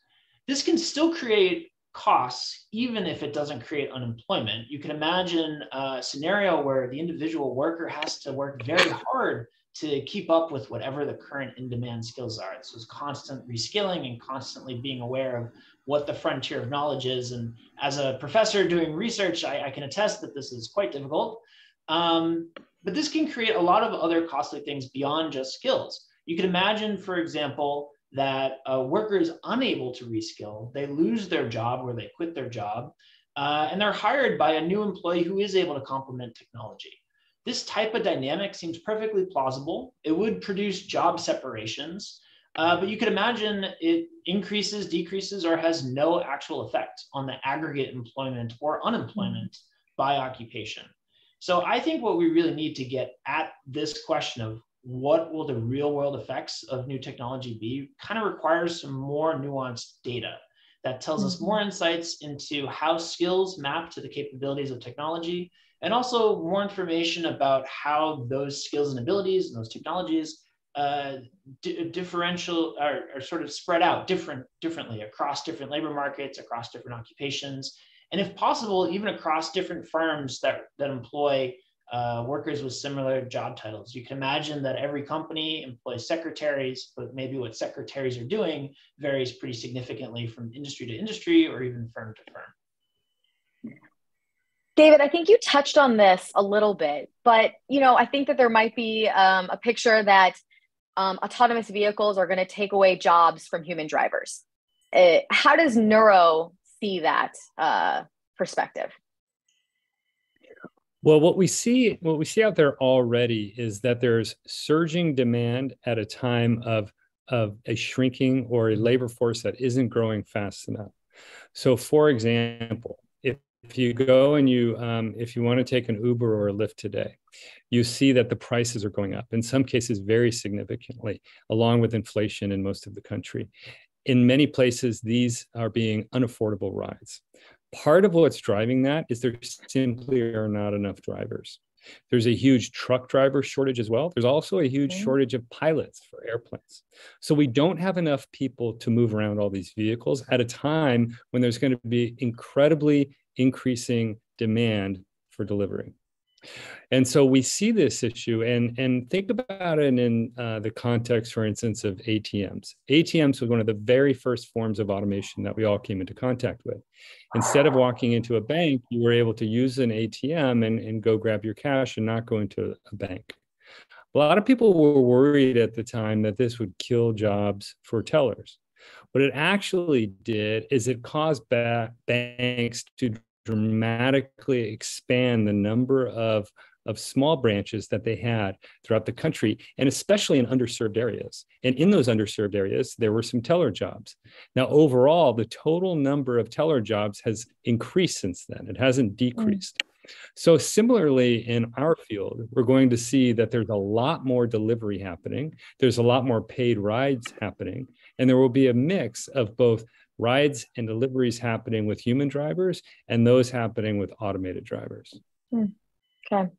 This can still create costs, even if it doesn't create unemployment. You can imagine a scenario where the individual worker has to work very hard to keep up with whatever the current in-demand skills are. So it's constant reskilling and constantly being aware of what the frontier of knowledge is. And as a professor doing research, I, I can attest that this is quite difficult. Um, but this can create a lot of other costly things beyond just skills. You can imagine, for example, that a worker is unable to reskill, they lose their job or they quit their job, uh, and they're hired by a new employee who is able to complement technology. This type of dynamic seems perfectly plausible. It would produce job separations, uh, but you could imagine it increases, decreases, or has no actual effect on the aggregate employment or unemployment by occupation. So I think what we really need to get at this question of what will the real world effects of new technology be kind of requires some more nuanced data that tells us more mm-hmm. insights into how skills map to the capabilities of technology and also more information about how those skills and abilities and those technologies uh, differential are, are, sort of spread out different differently across different labor markets across different occupations and if possible even across different firms that that employ uh, workers with similar job titles. You can imagine that every company employs secretaries, but maybe what secretaries are doing varies pretty significantly from industry to industry or even firm to firm. David, I think you touched on this a little bit, but you know, I think that there might be um, a picture that um, autonomous vehicles are going to take away jobs from human drivers. Uh, how does Nuro see that uh, perspective? Well, what we see, what we see out there already is that there's surging demand at a time of, of a shrinking or a labor force that isn't growing fast enough. So, for example, if, you go and you um, if you want to take an Uber or a Lyft today, you see that the prices are going up. In some cases, very significantly, along with inflation in most of the country. In many places, these are being unaffordable rides part of what's driving that is there simply are not enough drivers. There's a huge truck driver shortage as well. There's also a huge okay. shortage of pilots for airplanes. So we don't have enough people to move around all these vehicles at a time when there's going to be incredibly increasing demand for delivery. And so we see this issue and, and think about it in uh, the context, for instance, of ATMs. ATMs was one of the very first forms of automation that we all came into contact with. Instead of walking into a bank, you were able to use an ATM and, and go grab your cash and not go into a bank. A lot of people were worried at the time that this would kill jobs for tellers. What it actually did is it caused ba- banks to dramatically expand the number of, of small branches that they had throughout the country, and especially in underserved areas. And in those underserved areas, there were some teller jobs. Now, overall, the total number of teller jobs has increased since then, it hasn't mm. decreased. Mm. So, similarly, in our field, we're going to see that there's a lot more delivery happening. There's a lot more paid rides happening. And there will be a mix of both rides and deliveries happening with human drivers and those happening with automated drivers. Hmm. Okay.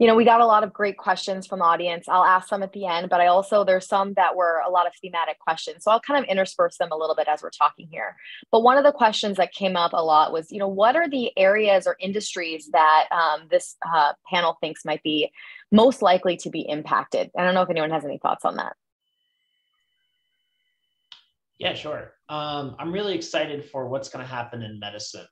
You know, we got a lot of great questions from the audience. I'll ask some at the end, but I also, there's some that were a lot of thematic questions. So I'll kind of intersperse them a little bit as we're talking here. But one of the questions that came up a lot was, you know, what are the areas or industries that um, this uh, panel thinks might be most likely to be impacted? I don't know if anyone has any thoughts on that. Yeah, sure. Um, I'm really excited for what's going to happen in medicine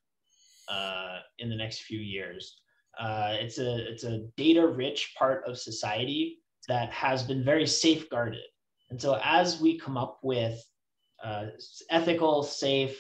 uh, in the next few years. Uh, it's a it's a data rich part of society that has been very safeguarded, and so as we come up with uh, ethical, safe,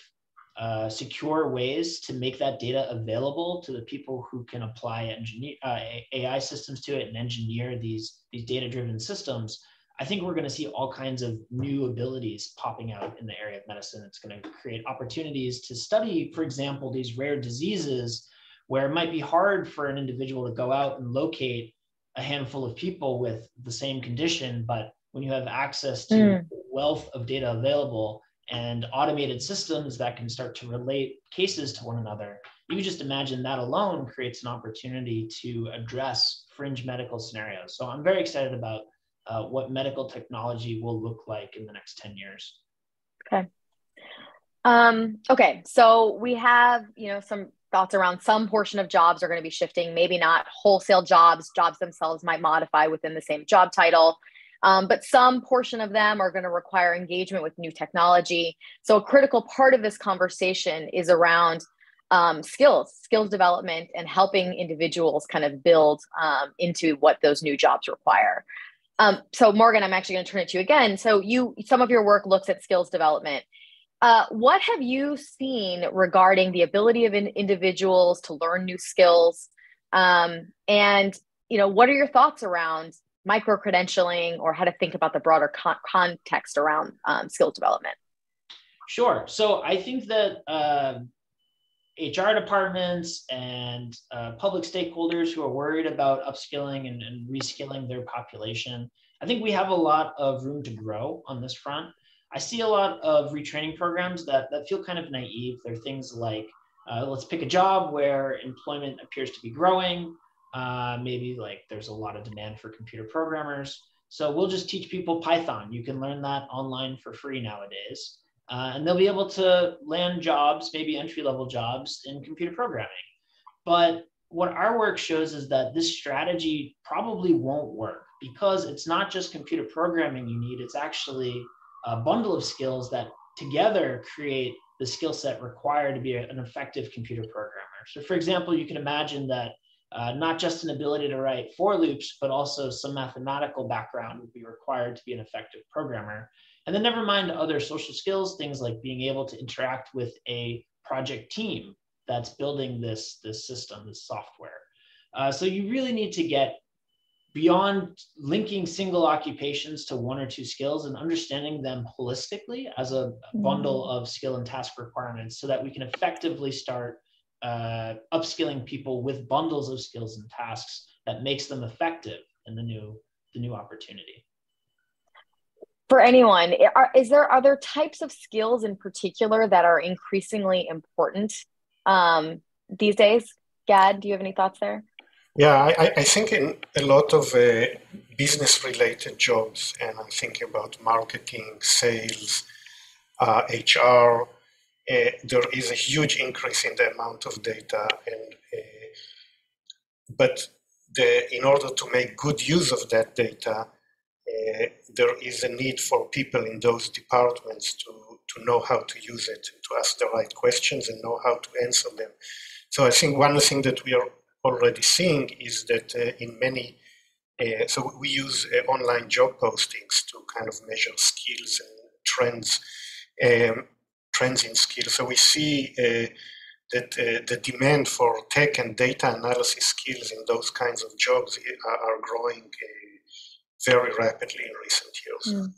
uh, secure ways to make that data available to the people who can apply engineer, uh, AI systems to it and engineer these these data driven systems I think we're going to see all kinds of new abilities popping out in the area of medicine. It's going to create opportunities to study, for example, these rare diseases where it might be hard for an individual to go out and locate a handful of people with the same condition. But when you have access to mm. wealth of data available and automated systems that can start to relate cases to one another, you just imagine that alone creates an opportunity to address fringe medical scenarios. So I'm very excited about uh, what medical technology will look like in the next 10 years. Okay. Um, okay, so we have you know some thoughts around some portion of jobs are going to be shifting, maybe not wholesale jobs. Jobs themselves might modify within the same job title. Um, but some portion of them are going to require engagement with new technology. So, a critical part of this conversation is around um, skills, skills development, and helping individuals kind of build um, into what those new jobs require. Um, so, Morgan, I'm actually going to turn it to you again. So, you some of your work looks at skills development. Uh, what have you seen regarding the ability of in individuals to learn new skills? Um, and you know, what are your thoughts around micro credentialing or how to think about the broader con context around um, skills development? Sure. So I think that uh, HR departments and uh, public stakeholders who are worried about upskilling and, and reskilling their population, I think we have a lot of room to grow on this front. I see a lot of retraining programs that, that feel kind of naive. They're things like, uh, let's pick a job where employment appears to be growing. Uh, maybe like there's a lot of demand for computer programmers. So we'll just teach people Python. You can learn that online for free nowadays. Uh, and they'll be able to land jobs, maybe entry level jobs in computer programming. But what our work shows is that this strategy probably won't work because it's not just computer programming you need, it's actually a bundle of skills that together create the skill set required to be an effective computer programmer. So, for example, you can imagine that uh, not just an ability to write for loops, but also some mathematical background would be required to be an effective programmer. And then never mind other social skills, things like being able to interact with a project team that's building this, this system, this software. Uh, so you really need to get beyond linking single occupations to one or two skills and understanding them holistically as a bundle mm-hmm. of skill and task requirements so that we can effectively start uh, upskilling people with bundles of skills and tasks that makes them effective in the new the new opportunity for anyone are, is there other types of skills in particular that are increasingly important um, these days? Gad do you have any thoughts there? Yeah i, I think in a lot of uh, business related jobs and i'm thinking about marketing sales uh, hr uh, there is a huge increase in the amount of data and uh, but the, in order to make good use of that data there is a need for people in those departments to, to know how to use it, to ask the right questions and know how to answer them. So I think one thing that we are already seeing is that uh, in many, uh, so we use uh, online job postings to kind of measure skills and trends, um, trends in skills. So we see uh, that uh, the demand for tech and data analysis skills in those kinds of jobs are, are growing very rapidly in recent years. Mm.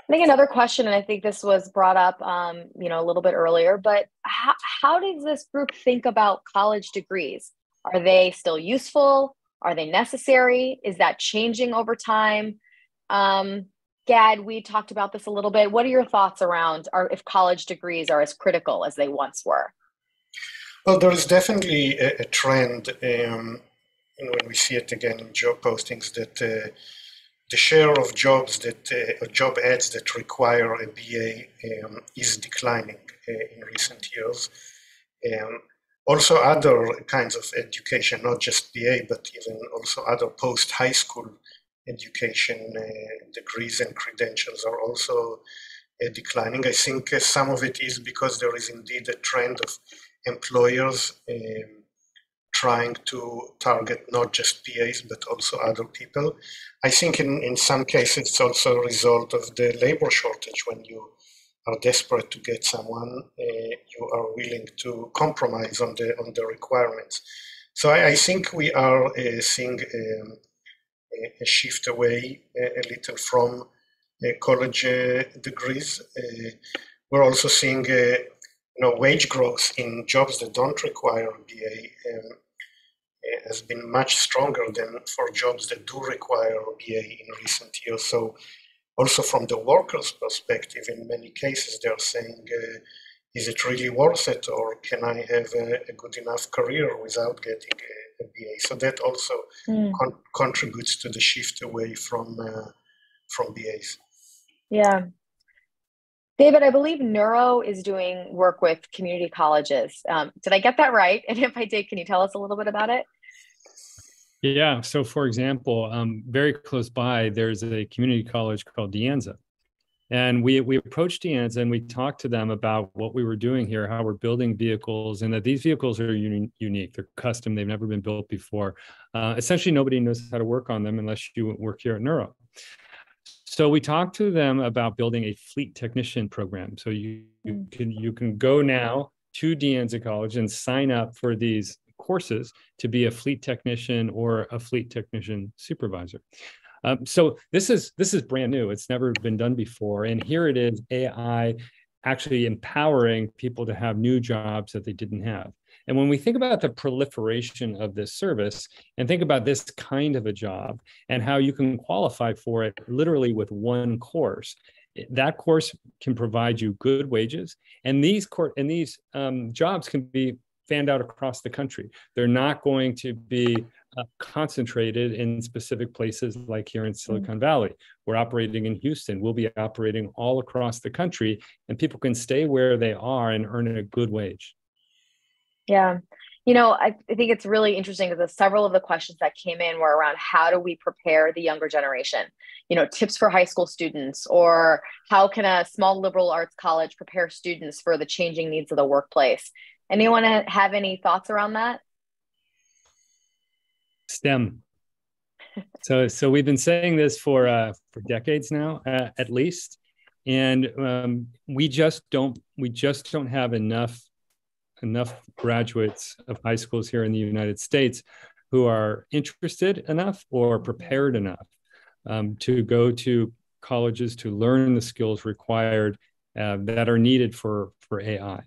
I think another question, and I think this was brought up, um, you know, a little bit earlier, but how, how does this group think about college degrees? Are they still useful? Are they necessary? Is that changing over time? Um, Gad, we talked about this a little bit. What are your thoughts around are, if college degrees are as critical as they once were? Well, there is definitely a, a trend um, and when we see it again in job postings, that uh, the share of jobs that uh, job ads that require a BA um, is declining uh, in recent years. Um, also, other kinds of education, not just BA, but even also other post high school education uh, degrees and credentials are also uh, declining. I think some of it is because there is indeed a trend of employers. Um, trying to target not just BAs but also other people. I think in, in some cases it's also a result of the labor shortage. When you are desperate to get someone, uh, you are willing to compromise on the on the requirements. So I, I think we are uh, seeing um, a shift away a, a little from uh, college uh, degrees. Uh, we're also seeing uh, you know, wage growth in jobs that don't require BA um, has been much stronger than for jobs that do require a BA in recent years. So also from the workers' perspective, in many cases, they're saying, uh, is it really worth it or can I have a, a good enough career without getting a, a BA? So that also mm. con- contributes to the shift away from, uh, from BAs. Yeah. David, I believe Nuro is doing work with community colleges. Um, did I get that right? And if I did, can you tell us a little bit about it? Yeah. So, for example, um, very close by, there's a community college called De Anza. And we, we approached De Anza and we talked to them about what we were doing here, how we're building vehicles, and that these vehicles are uni- unique. They're custom, they've never been built before. Uh, essentially, nobody knows how to work on them unless you work here at Nuro. So we talked to them about building a fleet technician program. So you, you hmm. can you can go now to De Anza College and sign up for these courses to be a fleet technician or a fleet technician supervisor. Um, so this is this is brand new. It's never been done before, and here it is AI actually empowering people to have new jobs that they didn't have. And when we think about the proliferation of this service and think about this kind of a job and how you can qualify for it literally with one course, that course can provide you good wages. And these court and these um, jobs can be fanned out across the country. They're not going to be uh, concentrated in specific places like here in mm. Silicon Valley. We're operating in Houston. We'll be operating all across the country, and people can stay where they are and earn a good wage. Yeah. You know, I, I think it's really interesting because several of the questions that came in were around how do we prepare the younger generation? You know, tips for high school students, or how can a small liberal arts college prepare students for the changing needs of the workplace? Anyone have any thoughts around that? STEM. so, so we've been saying this for uh, for decades now, uh, at least, and um, we just don't we just don't have enough enough graduates of high schools here in the United States who are interested enough or prepared enough um, to go to colleges to learn the skills required uh, that are needed for for AI.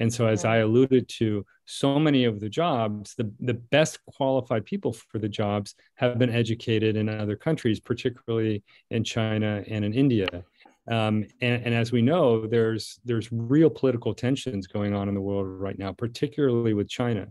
And so, as I alluded to, so many of the jobs, the, the best qualified people for the jobs have been educated in other countries, particularly in China and in India. Um, and, and, as we know, there's there's real political tensions going on in the world right now, particularly with China.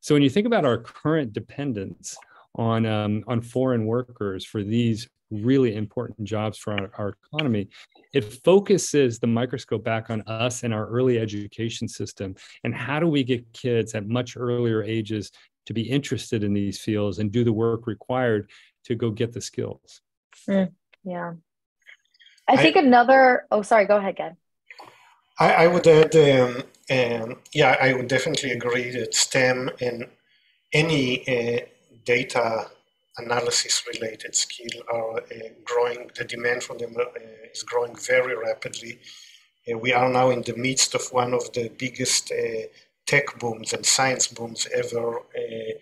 So when you think about our current dependence on um, on foreign workers for these really important jobs for our, our, economy, it focuses the microscope back on us and our early education system and how do we get kids at much earlier ages to be interested in these fields and do the work required to go get the skills. Mm, yeah. I think I, another. Oh, sorry. Go ahead, Gad. I, I would add. Um, um, yeah, I would definitely agree that STEM and any uh, data analysis related skill are uh, growing. The demand for them uh, is growing very rapidly. Uh, we are now in the midst of one of the biggest uh, tech booms and science booms ever, uh,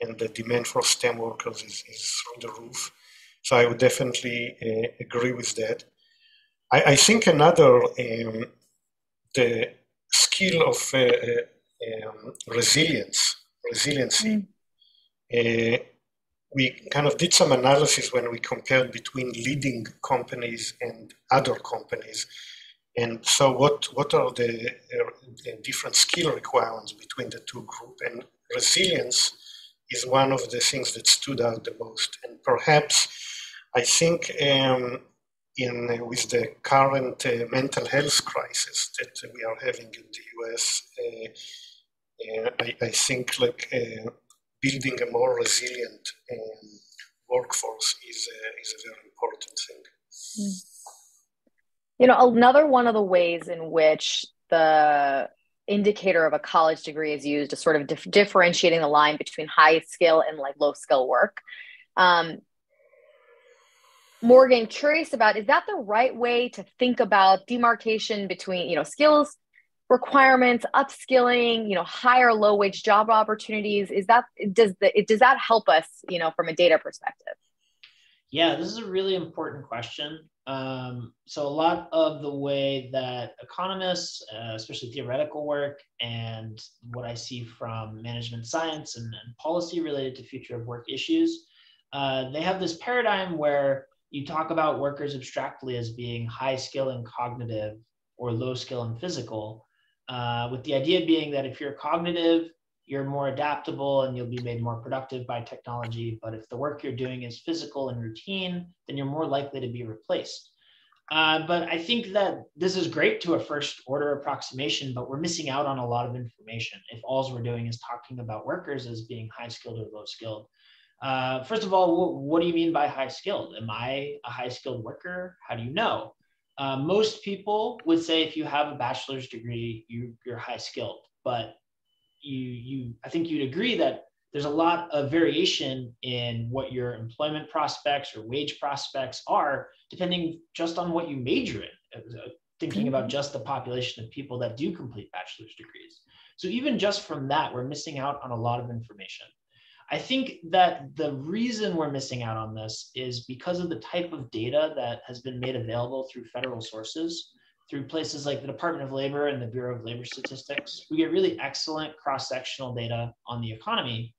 and the demand for STEM workers is, is through the roof. So I would definitely agree with that. I, I think another um, the skill of uh, uh, um, resilience, resiliency. Mm. Uh, we kind of did some analysis when we compared between leading companies and other companies. And so, what, what are the, uh, the different skill requirements between the two groups? And resilience is one of the things that stood out the most. And perhaps I think um, in uh, with the current uh, mental health crisis that we are having in the US, uh, I, I, think like building a more resilient um, workforce is a, is a very important thing. Hmm. You know, another one of the ways in which the indicator of a college degree is used is sort of dif- differentiating the line between high skill and like low skill work. Um, Morgan, curious about is that the right way to think about demarcation between you know skills requirements, upskilling, you know, higher low wage job opportunities? Is that does the does that help us, you know, from a data perspective? Yeah, this is a really important question. Um, so a lot of the way that economists, uh, especially theoretical work, and what I see from management science and, and policy related to future of work issues, uh, they have this paradigm where you talk about workers abstractly as being high skill and cognitive or low skill and physical, uh, with the idea being that if you're cognitive, you're more adaptable and you'll be made more productive by technology. But if the work you're doing is physical and routine, then you're more likely to be replaced. Uh, but I think that this is great to a first order approximation, but we're missing out on a lot of information if all we're doing is talking about workers as being high skilled or low skilled. Uh, first of all, what, what, do you mean by high skilled? Am I a high skilled worker? How do you know? Uh, most people would say if you have a bachelor's degree, you, you're high skilled, but you, you, I think you'd agree that there's a lot of variation in what your employment prospects or wage prospects are, depending just on what you major in, uh, thinking about mm-hmm. just the population of people that do complete bachelor's degrees. So even just from that, we're missing out on a lot of information. I think that the reason we're missing out on this is because of the type of data that has been made available through federal sources, through places like the Department of Labor and the Bureau of Labor Statistics. We get really excellent cross sectional data on the economy,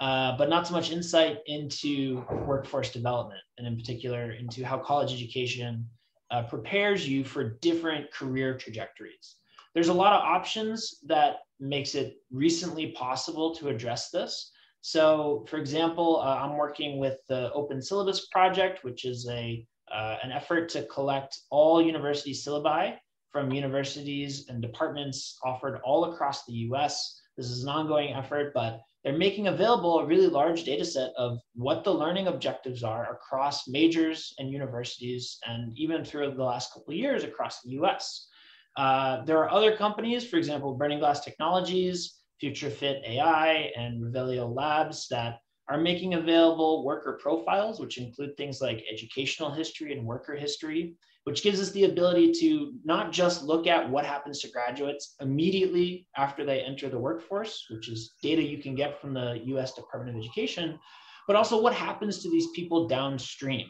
uh, but not so much insight into workforce development, and in particular into how college education uh, prepares you for different career trajectories. There's a lot of options that makes it recently possible to address this. So, for example, uh, I'm working with the Open Syllabus Project, which is a uh, an effort to collect all university syllabi from universities and departments offered all across the US. This is an ongoing effort, but they're making available a really large data set of what the learning objectives are across majors and universities, and even through the last couple years across the US. Uh, there are other companies, for example, Burning Glass Technologies, Future Fit AI, and Revelio Labs that are making available worker profiles, which include things like educational history and worker history, which gives us the ability to not just look at what happens to graduates immediately after they enter the workforce, which is data you can get from the US Department of Education, but also what happens to these people downstream.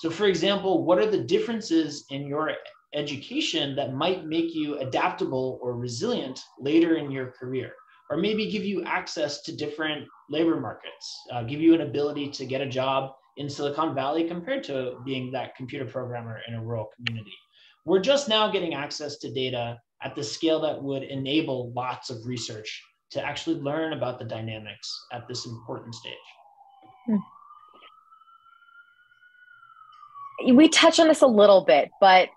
So, for example, what are the differences in your education that might make you adaptable or resilient later in your career? Or maybe give you access to different labor markets, uh, give you an ability to get a job in Silicon Valley compared to being that computer programmer in a rural community. We're just now getting access to data at the scale that would enable lots of research to actually learn about the dynamics at this important stage. We touch on this a little bit, but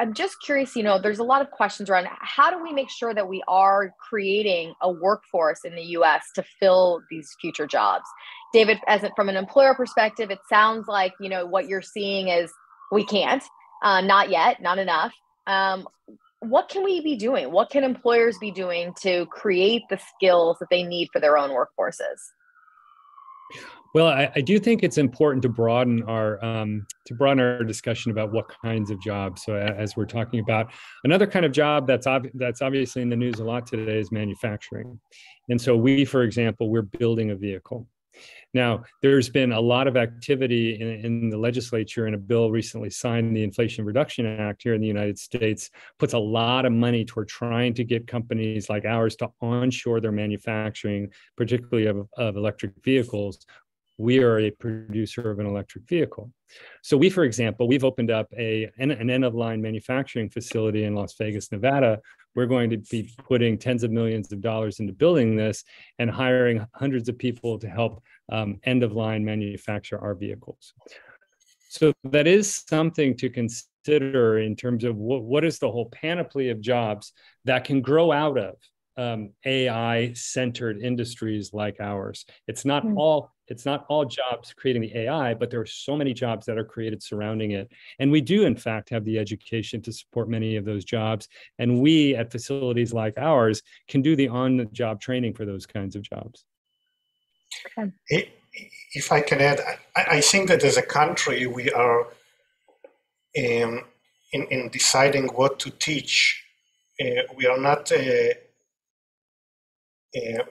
I'm just curious, you know, there's a lot of questions around how do we make sure that we are creating a workforce in the US to fill these future jobs? David, as from an employer perspective, it sounds like, you know, what you're seeing is we can't, uh, not yet, not enough. Um, what can we be doing? What can employers be doing to create the skills that they need for their own workforces? Well, I, I, do think it's important to broaden our um, to broaden our discussion about what kinds of jobs. So, as we're talking about another kind of job that's ob- that's obviously in the news a lot today is manufacturing, and so we, for example, we're building a vehicle. Now, there's been a lot of activity in, in, the legislature, and a bill recently signed, the Inflation Reduction Act here in the United States, puts a lot of money toward trying to get companies like ours to onshore their manufacturing, particularly of, of electric vehicles, we are a producer of an electric vehicle. So we, for example, we've opened up a, an, an end-of-line manufacturing facility in Las Vegas, Nevada. We're going to be putting tens of millions of dollars into building this and hiring hundreds of people to help um, end-of-line manufacture our vehicles. So that is something to consider in terms of what, what is the whole panoply of jobs that can grow out of um, AI centered industries like ours. It's not mm. all it's not all jobs creating the AI, but there are so many jobs that are created surrounding it. And we do, in fact, have the education to support many of those jobs. And we at facilities like ours can do the on the job training for those kinds of jobs. If I can add, I think that as a country, we are um, in, in deciding what to teach. Uh, we are not. Uh, uh,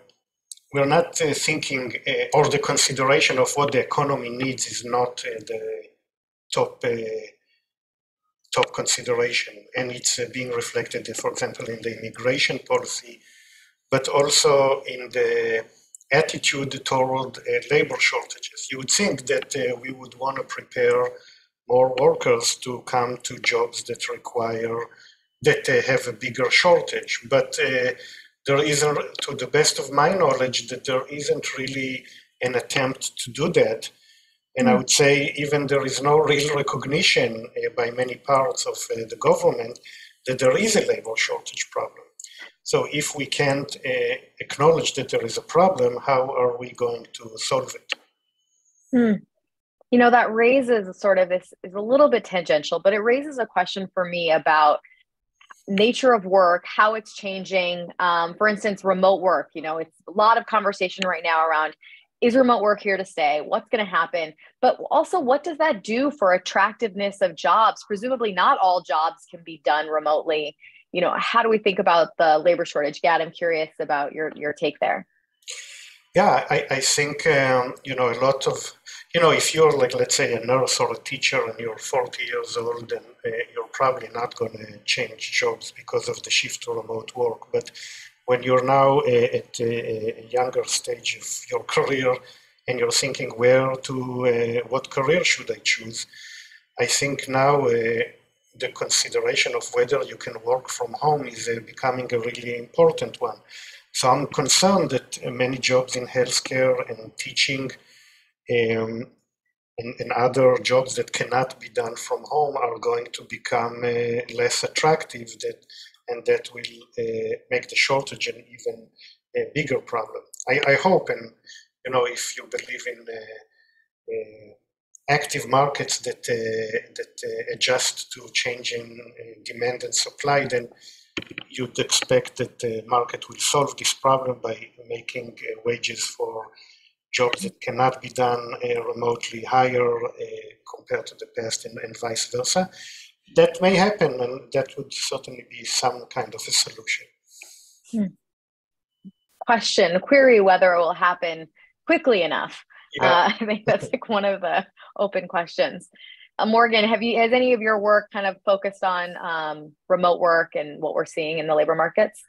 we're not uh, thinking uh, or the consideration of what the economy needs is not uh, the top uh, top consideration. And it's uh, being reflected for example in the immigration policy but also in the attitude toward uh, labor shortages. You would think that we would want to prepare more workers to come to jobs that require that they have a bigger shortage. But there isn't, to the best of my knowledge, that there isn't really an attempt to do that. And I hmm. would say even there is no real recognition uh, by many parts of uh, the government that there is a labor shortage problem. So if we can't uh, acknowledge that there is a problem, how are we going to solve it? Hmm. You know, that raises sort of this is a little bit tangential, but it raises a question for me about nature of work, how it's changing. Um, for instance, remote work. You know, it's a lot of conversation right now around is remote work here to stay? What's going to happen? But also, what does that do for attractiveness of jobs? Presumably, not all jobs can be done remotely. You know, how do we think about the labor shortage? Gad, I'm curious about your your take there. Yeah, I, I think um, you know a lot of you know if you're like let's say a nurse or a teacher and you're 40 years old, then uh, you're probably not going to change jobs because of the shift to remote work. But when you're now uh, at a, younger stage of your career and you're thinking where to, uh, what career should I choose, I think now uh, the consideration of whether you can work from home is becoming a really important one. So I'm concerned that many jobs in healthcare and teaching um, and, and, other jobs that cannot be done from home are going to become uh, less attractive. That and that will uh, make the shortage an even a bigger problem. I, I, hope, and you know, if you believe in uh, uh, active markets that that adjust to changing demand and supply, then you'd expect that the market will solve this problem by making wages for jobs that cannot be done uh, remotely higher uh, compared to the past and, and, vice versa that may happen, and that would certainly be some kind of a solution. Hmm. Question, query whether it will happen quickly enough. Yeah. Uh, I think that's like one of the open questions. Uh, Morgan, have you has any of your work kind of focused on um, remote work and what we're seeing in the labor markets?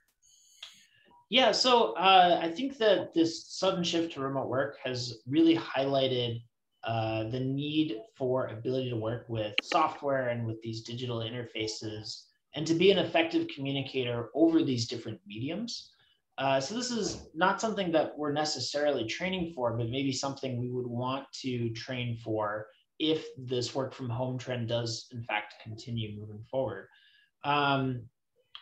Yeah, so uh, I think that this sudden shift to remote work has really highlighted uh, the need for ability to work with software and with these digital interfaces and to be an effective communicator over these different mediums. Uh, so this is not something that we're necessarily training for, but maybe something we would want to train for if this work from home trend does in fact continue moving forward. Um,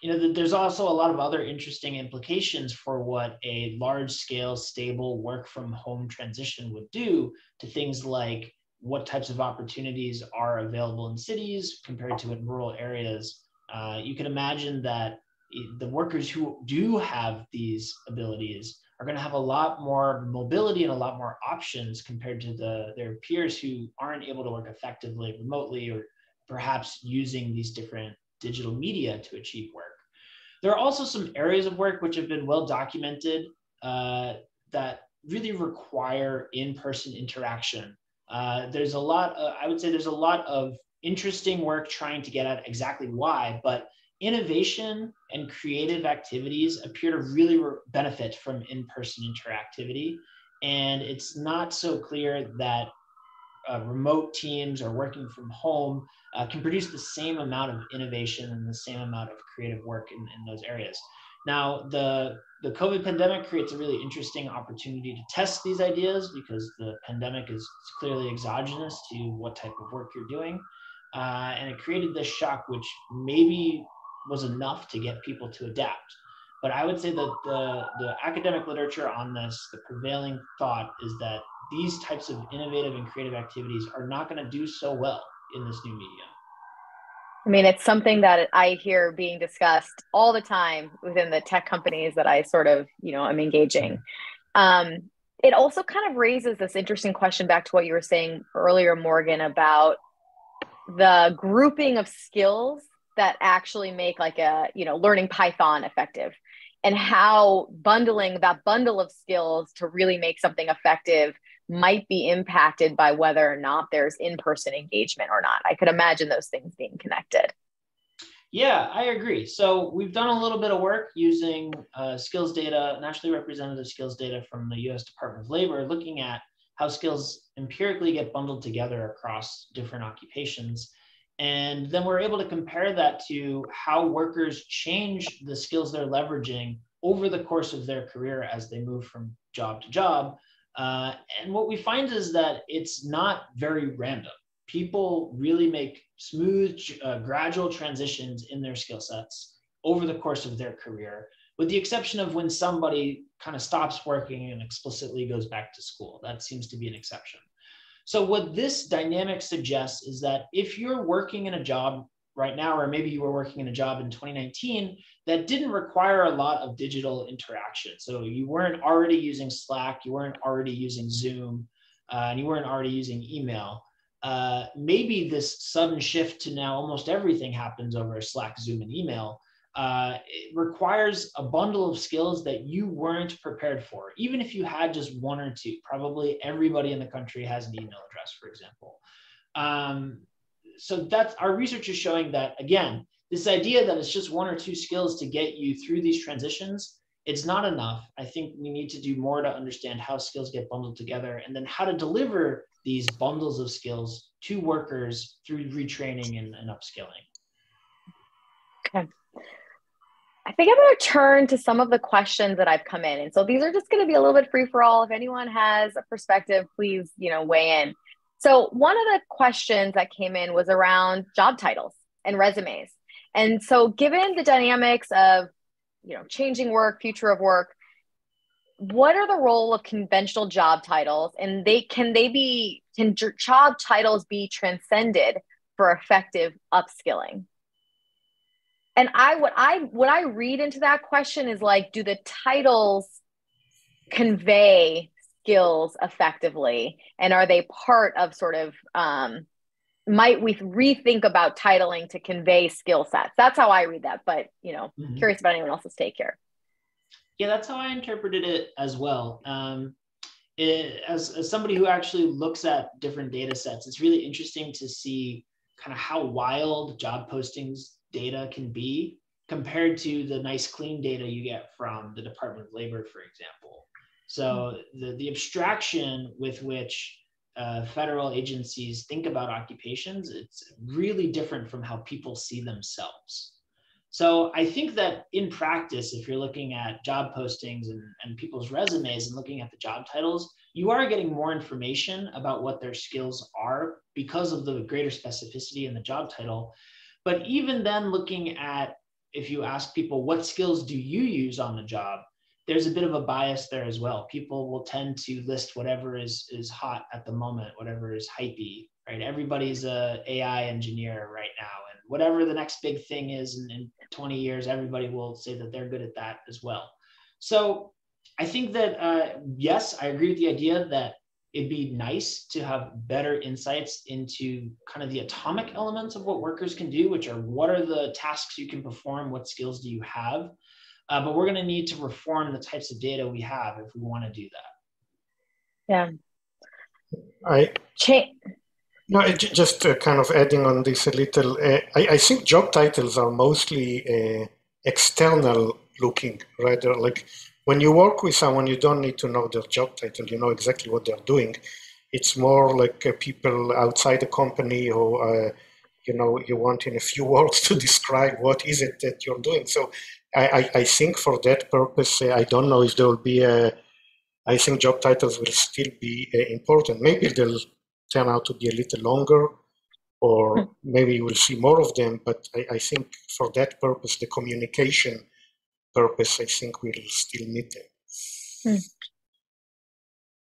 you know, there's also a lot of other interesting implications for what a large scale, stable work from home transition would do to things like what types of opportunities are available in cities compared to in rural areas. Uh, you can imagine that the workers who do have these abilities are going to have a lot more mobility and a lot more options compared to the, their peers who aren't able to work effectively remotely or perhaps using these different digital media to achieve work. There are also some areas of work which have been well documented uh, that really require in-person interaction. Uh, there's a lot, uh, I would say there's a lot of interesting work trying to get at exactly why, but innovation and creative activities appear to really re- benefit from in-person interactivity. And it's not so clear that uh, remote teams or working from home uh, can produce the same amount of innovation and the same amount of creative work in, in those areas. Now, the, the COVID pandemic creates a really interesting opportunity to test these ideas because the pandemic is clearly exogenous to what type of work you're doing. Uh, and it created this shock, which maybe was enough to get people to adapt. But I would say that the, the academic literature on this, the prevailing thought is that these types of innovative and creative activities are not going to do so well in this new medium. I mean, it's something that I hear being discussed all the time within the tech companies that I sort of, you know, I'm engaging. Um, it also kind of raises this interesting question back to what you were saying earlier, Morgan, about the grouping of skills that actually make like a, you know, learning Python effective and how bundling that bundle of skills to really make something effective might be impacted by whether or not there's in-person engagement or not. I could imagine those things being connected. Yeah, I agree. So we've done a little bit of work using uh, skills data, nationally representative skills data from the US Department of Labor, looking at how skills empirically get bundled together across different occupations. And then we're able to compare that to how workers change the skills they're leveraging over the course of their career as they move from job to job Uh, and what we find is that it's not very random. People really make smooth, uh, gradual transitions in their skill sets over the course of their career, with the exception of when somebody kind of stops working and explicitly goes back to school. That seems to be an exception. So, what this dynamic suggests is that if you're working in a job right now, or maybe you were working in a job in 2019 that didn't require a lot of digital interaction. So, you weren't already using Slack, you weren't already using Zoom, uh, and you weren't already using email. Uh, maybe this sudden shift to now almost everything happens over Slack, Zoom, and email uh, it requires a bundle of skills that you weren't prepared for. Even if you had just one or two, probably everybody in the country has an email address, for example. Um, so that's our research is showing that again, this idea that it's just one or two skills to get you through these transitions, it's not enough. I think we need to do more to understand how skills get bundled together and then how to deliver these bundles of skills to workers through retraining and, and upskilling. Okay. I think I'm going to turn to some of the questions that I've come in. And so these are just going to be a little bit free for all. If anyone has a perspective, please, you know, weigh in. So one of the questions that came in was around job titles and resumes. And so given the dynamics of, you know, changing work, future of work, what are the role of conventional job titles and they can they be can job titles be transcended for effective upskilling? and i what i what i read into that question is like do the titles convey skills effectively and are they part of sort of um, might we rethink about titling to convey skill sets that's how i read that but you know mm-hmm. curious about anyone else's take here yeah that's how i interpreted it as well um, it, as, as somebody who actually looks at different data sets it's really interesting to see kind of how wild job postings data can be compared to the nice clean data you get from the Department of Labor, for example. So the, the abstraction with which uh, federal agencies think about occupations, it's really different from how people see themselves. So I think that in practice, if you're looking at job postings and, and people's resumes and looking at the job titles, you are getting more information about what their skills are because of the greater specificity in the job title. But even then, looking at if you ask people, what skills do you use on the job? There's a bit of a bias there as well. People will tend to list whatever is, is hot at the moment, whatever is hypey, right? Everybody's a AI engineer right now. And whatever the next big thing is in, in 20 years, everybody will say that they're good at that as well. So I think that, uh, yes, I agree with the idea that it'd be nice to have better insights into kind of the atomic elements of what workers can do, which are what are the tasks you can perform, what skills do you have. Uh, but we're going to need to reform the types of data we have if we want to do that. Yeah. I. Cha- no, just uh, kind of adding on this a little. Uh, I, I, think job titles are mostly uh, external looking, rather like when you work with someone, you don't need to know their job title. You know exactly what they're doing. It's more like uh, people outside the company who, uh, you know, you want in a few words to describe what is it that you're doing. So I, I, I think for that purpose, uh, I don't know if there will be a, I think job titles will still be uh, important. Maybe they'll turn out to be a little longer or hmm. maybe you will see more of them. But I, I think for that purpose, the communication purpose, I think we'll still need them. Hmm.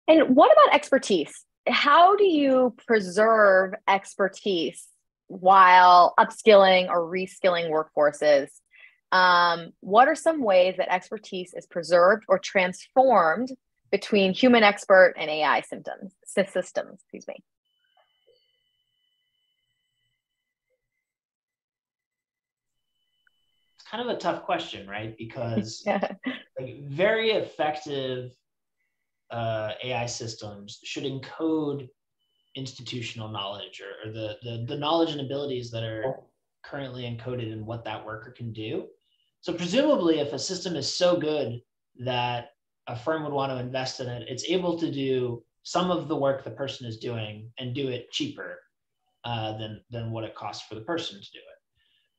And what about expertise? How do you preserve expertise while upskilling or reskilling workforces? Um, what are some ways that expertise is preserved or transformed between human expert and AI symptoms, systems? Excuse me. It's kind of a tough question, right? Because yeah. like, very effective uh, AI systems should encode institutional knowledge or, or the, the, the knowledge and abilities that are currently encoded in what that worker can do. So presumably, if a system is so good that a firm would want to invest in it, it's able to do some of the work the person is doing and do it cheaper uh, than than what it costs for the person to do it.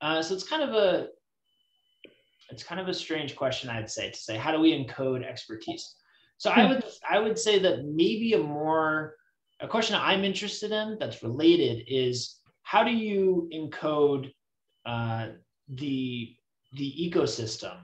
Uh, so it's kind of a it's kind of a strange question, I'd say, to say, how do we encode expertise? So I would I would say that maybe a more a question I'm interested in that's related is how do you encode uh, the the ecosystem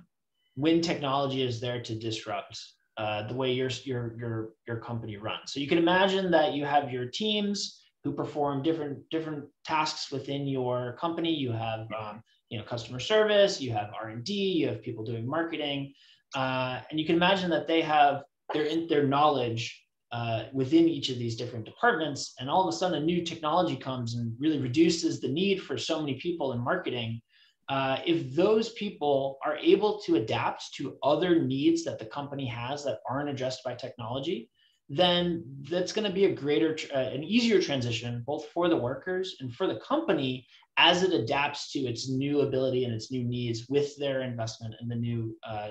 when technology is there to disrupt uh, the way your your your your company runs. So you can imagine that you have your teams who perform different different tasks within your company. You have um, you know customer service, you have R and D, you have people doing marketing, uh, and you can imagine that they have their their knowledge uh, within each of these different departments. And all of a sudden, a new technology comes and really reduces the need for so many people in marketing. Uh, if those people are able to adapt to other needs that the company has that aren't addressed by technology, then that's going to be a greater, uh, an easier transition both for the workers and for the company as it adapts to its new ability and its new needs with their investment in the new, uh,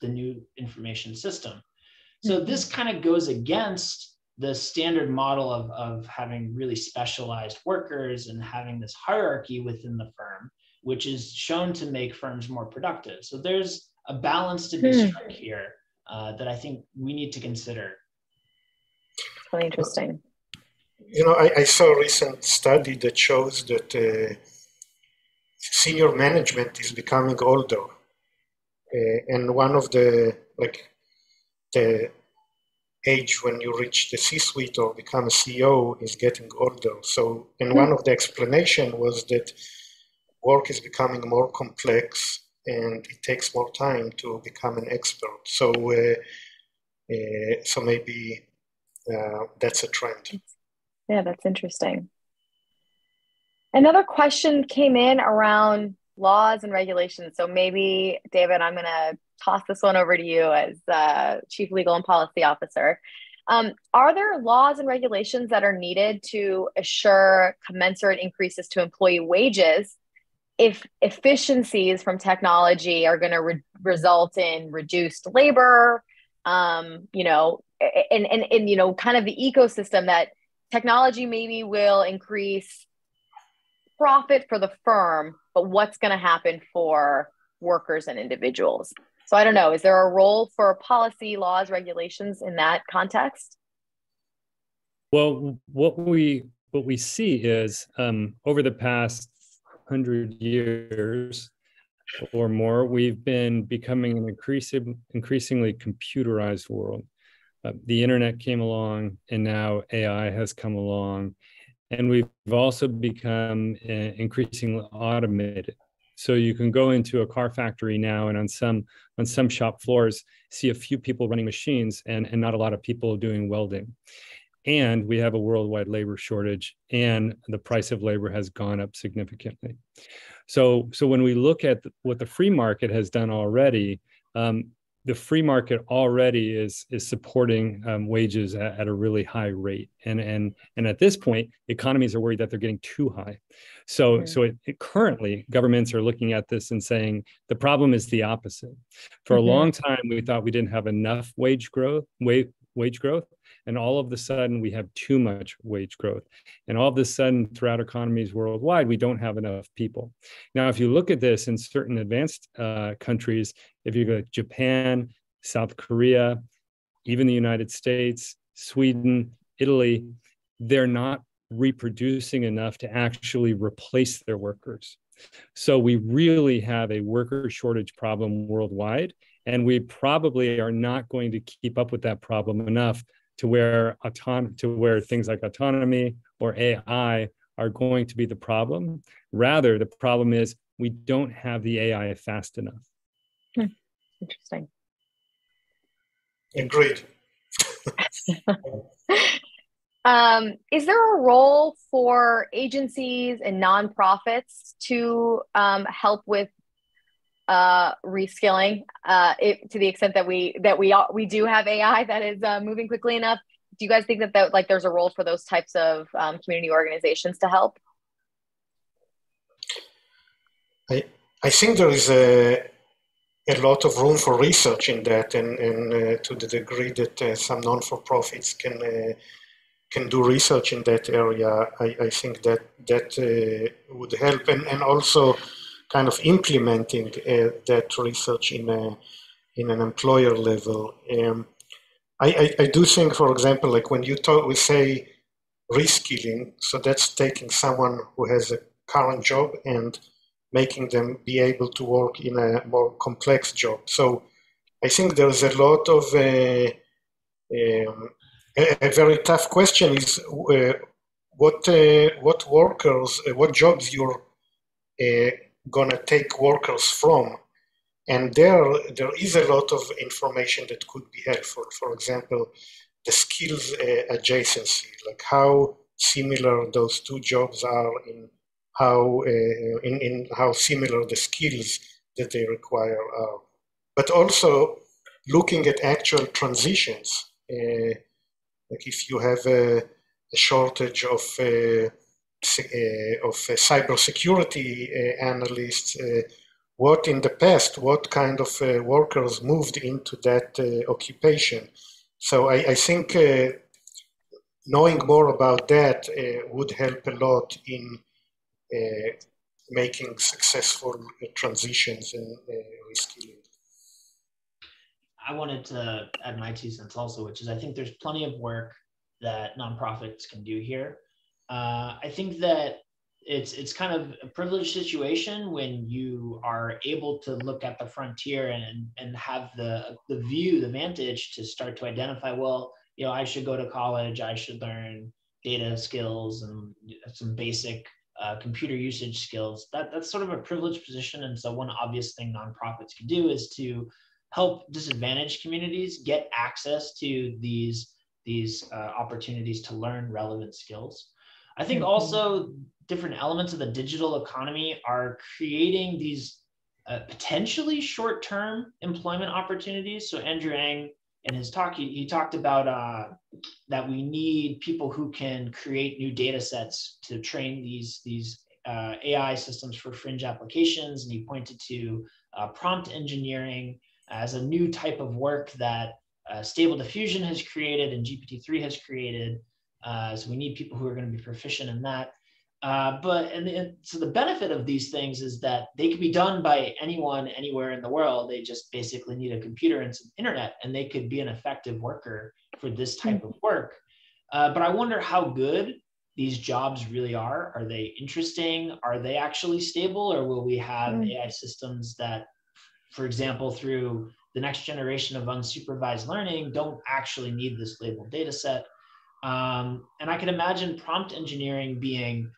the new information system. So this kind of goes against the standard model of, of having really specialized workers and having this hierarchy within the firm, which is shown to make firms more productive. So there's a balance to be hmm. struck here uh, that I think we need to consider. Really interesting. You know, I, I, saw a recent study that shows that uh, senior management is becoming older. Uh, and one of the like the age when you reach the C-suite or become a CEO is getting older. So, and mm-hmm. one of the explanation was that work is becoming more complex and it takes more time to become an expert. So, uh, uh, so maybe uh, that's a trend. Yeah, that's interesting. Another question came in around laws and regulations. So maybe, David, I'm going to toss this one over to you as uh, Chief Legal and Policy Officer. Um, are there laws and regulations that are needed to assure commensurate increases to employee wages if efficiencies from technology are going to re- result in reduced labor? Um, you know, and, and, and, you know, kind of the ecosystem that technology maybe will increase profit for the firm, but what's going to happen for workers and individuals? So I don't know, is there a role for policy, laws, regulations in that context? Well, what we what we see is um, over the past hundred years or more, we've been becoming an increasing, increasingly computerized world. Uh, the internet came along, and now AI has come along, and we've also become uh, increasingly automated. So you can go into a car factory now, and on some on some shop floors, see a few people running machines, and and not a lot of people doing welding. And we have a worldwide labor shortage, and the price of labor has gone up significantly. So so when we look at what the free market has done already, um, the free market already is is supporting um, wages at, at, a really high rate and and and at this point economies are worried that they're getting too high so so it, it currently governments are looking at this and saying the problem is the opposite for mm-hmm. a long time we thought we didn't have enough wage growth wage wage growth and all of a sudden we have too much wage growth. And all of a sudden throughout economies worldwide we don't have enough people. Now if you look at this in certain advanced uh, countries if you go to japan south korea even the united states sweden italy they're not reproducing enough to actually replace their workers. So we really have a worker shortage problem worldwide and we probably are not going to keep up with that problem enough to where auton- to where things like autonomy or AI are going to be the problem. Rather, the problem is we don't have the AI fast enough. Hmm. Interesting. Agreed. um, is there a role for agencies and nonprofits to um, help with uh, reskilling uh, it, to the extent that we that we all, we do have AI that is uh, moving quickly enough. Do you guys think that, that like there's a role for those types of um, community organizations to help? I I think there is a a lot of room for research in that, and, and uh, to the degree that uh, some non-for-profits can uh, can do research in that area, I, I think that that uh, would help, and and also kind of implementing uh, that research in a in an employer level. Um, I, I, I, do think, for example, like when you talk, we say reskilling, so that's taking someone who has a current job and making them be able to work in a more complex job. So I think there's a lot of uh, um, a, very tough question is uh, what uh, what workers, uh, what jobs you're uh, gonna take workers from, and there there is a lot of information that could be helpful. For example, the skills uh, adjacency, like how similar those two jobs are in how uh, in, in how similar the skills that they require are, but also looking at actual transitions. Uh, like if you have a, a shortage of uh, of uh, cybersecurity uh, analysts, uh, what in the past, what kind of uh, workers moved into that occupation. So I, I think knowing more about that would help a lot in making successful transitions and reskilling. I wanted to add my two cents also, which is I think there's plenty of work that nonprofits can do here. Uh, I think that it's it's kind of a privileged situation when you are able to look at the frontier and and have the the view, the vantage to start to identify. Well, you know, I should go to college. I should learn data skills and some basic uh, computer usage skills. That that's sort of a privileged position. And so one obvious thing nonprofits can do is to help disadvantaged communities get access to these these uh, opportunities to learn relevant skills. I think also different elements of the digital economy are creating these uh, potentially short-term employment opportunities. So Andrew Ng in his talk, he, he talked about uh, that we need people who can create new data sets to train these, these uh, AI systems for fringe applications. And he pointed to uh, prompt engineering as a new type of work that uh, Stable Diffusion has created and GPT-3 has created. Uh, so we need people who are going to be proficient in that. Uh, but and, and, so the benefit of these things is that they can be done by anyone anywhere in the world. They just basically need a computer and some internet, and they could be an effective worker for this type mm-hmm. of work. Uh, but I wonder how good these jobs really are. Are they interesting? Are they actually stable, or will we have mm-hmm. AI systems that for example, through the next generation of unsupervised learning, don't actually need this labeled data set. Um, and I can imagine prompt engineering being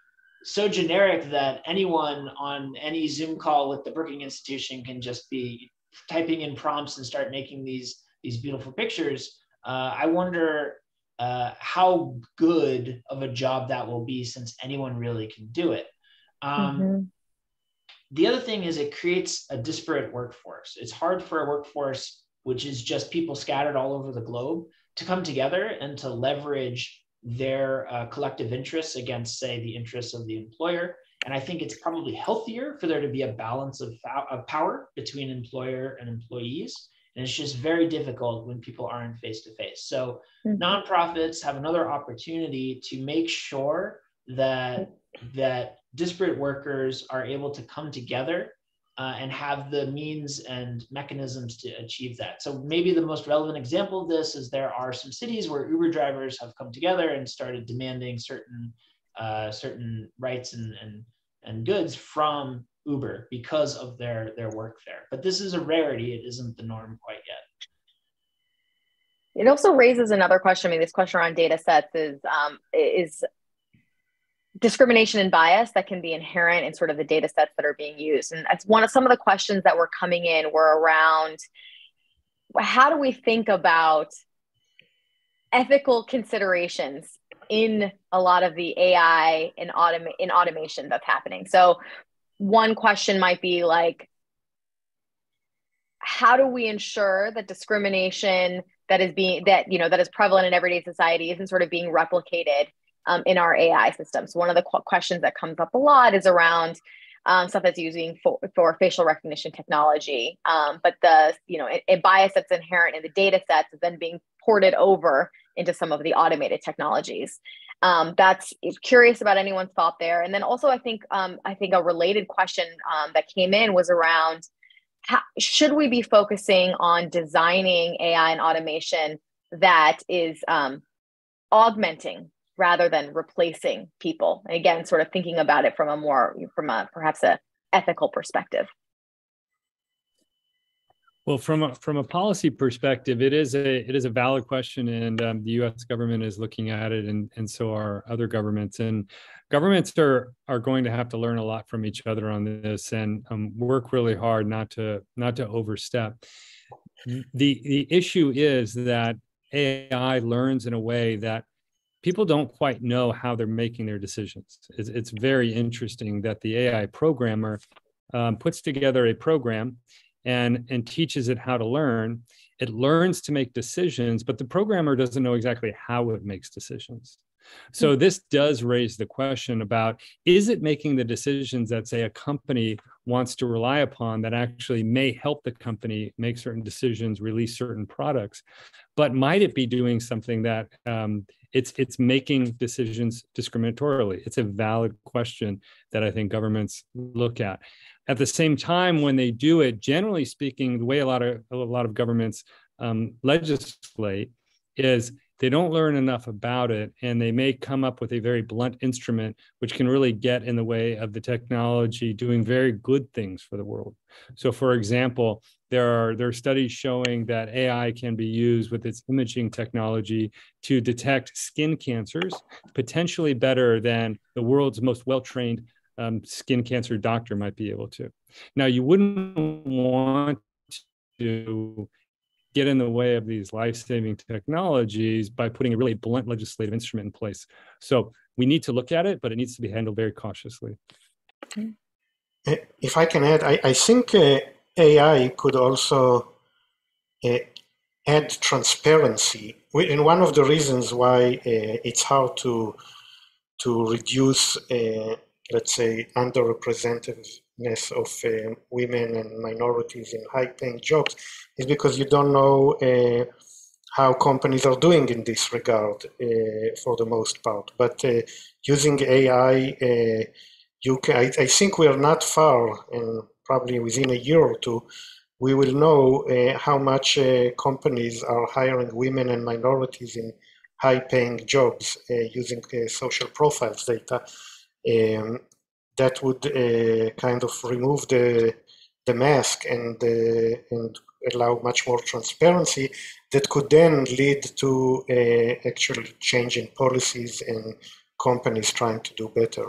so generic that anyone on any Zoom call with the Brookings Institution can just be typing in prompts and start making these, these beautiful pictures. Uh, I wonder uh, how good of a job that will be since anyone really can do it. Um, mm-hmm. The other thing is it creates a disparate workforce. It's hard for a workforce, which is just people scattered all over the globe, to come together and to leverage their uh, collective interests against, say, the interests of the employer. And I think it's probably healthier for there to be a balance of, of power between employer and employees. And it's just very difficult when people aren't face to face. So mm-hmm. nonprofits have another opportunity to make sure that that disparate workers are able to come together uh, and have the means and mechanisms to achieve that. So maybe the most relevant example of this is there are some cities where Uber drivers have come together and started demanding certain uh, certain rights and, and and goods from Uber because of their their work there. But this is a rarity; it isn't the norm quite yet. It also raises another question. I mean, this question around data sets is um, is discrimination and bias that can be inherent in sort of the data sets that are being used. And that's one of some of the questions that were coming in were around how do we think about ethical considerations in a lot of the AI and autom- in automation that's happening. So one question might be like, how do we ensure that discrimination that is being that you know that is prevalent in everyday society isn't sort of being replicated um, in our AI systems. One of the qu- questions that comes up a lot is around um, stuff that's using for, for facial recognition technology. Um, but the you know a, bias that's inherent in the data sets is then being ported over into some of the automated technologies. Um, that's curious about anyone's thought there. And then also, I think um, I think a related question um, that came in was around how, should we be focusing on designing AI and automation that is um, augmenting rather than replacing people. Again, sort of thinking about it from a more, from a perhaps a ethical perspective. Well, from a, from a policy perspective, it is a it is a valid question, and um, the U.S. government is looking at it, and and so are other governments. And governments are are going to have to learn a lot from each other on this, and um, work really hard not to not to overstep. the The issue is that AI learns in a way that people don't quite know how they're making their decisions. It's, it's very interesting that the AI programmer um, puts together a program and, and teaches it how to learn. It learns to make decisions, but the programmer doesn't know exactly how it makes decisions. So hmm. this does raise the question about is it making the decisions that say a company wants to rely upon that actually may help the company make certain decisions, release certain products, but might it be doing something that um, it's it's making decisions discriminatorily? It's a valid question that I think governments look at at the same time when they do it generally speaking the way a lot of a lot of governments um, legislate is they don't learn enough about it and they may come up with a very blunt instrument which can really get in the way of the technology doing very good things for the world so for example there are there are studies showing that ai can be used with its imaging technology to detect skin cancers potentially better than the world's most well-trained um, skin cancer doctor might be able to. Now, you wouldn't want to get in the way of these life-saving technologies by putting a really blunt legislative instrument in place. So we need to look at it, but it needs to be handled very cautiously. If I can add, I, I think uh, AI could also uh, add transparency. And one of the reasons why uh, it's hard to to reduce let's say, underrepresentativeness of women and minorities in high-paying jobs is because you don't know uh, how companies are doing in this regard uh, for the most part. But uh, using AI, uh, you can, I, I, think we are not far, and probably within a year or two, we will know uh, how much companies are hiring women and minorities in high-paying jobs using social profiles data um, that would uh, kind of remove the the mask and uh, and allow much more transparency that could then lead to a actual change in policies and companies trying to do better.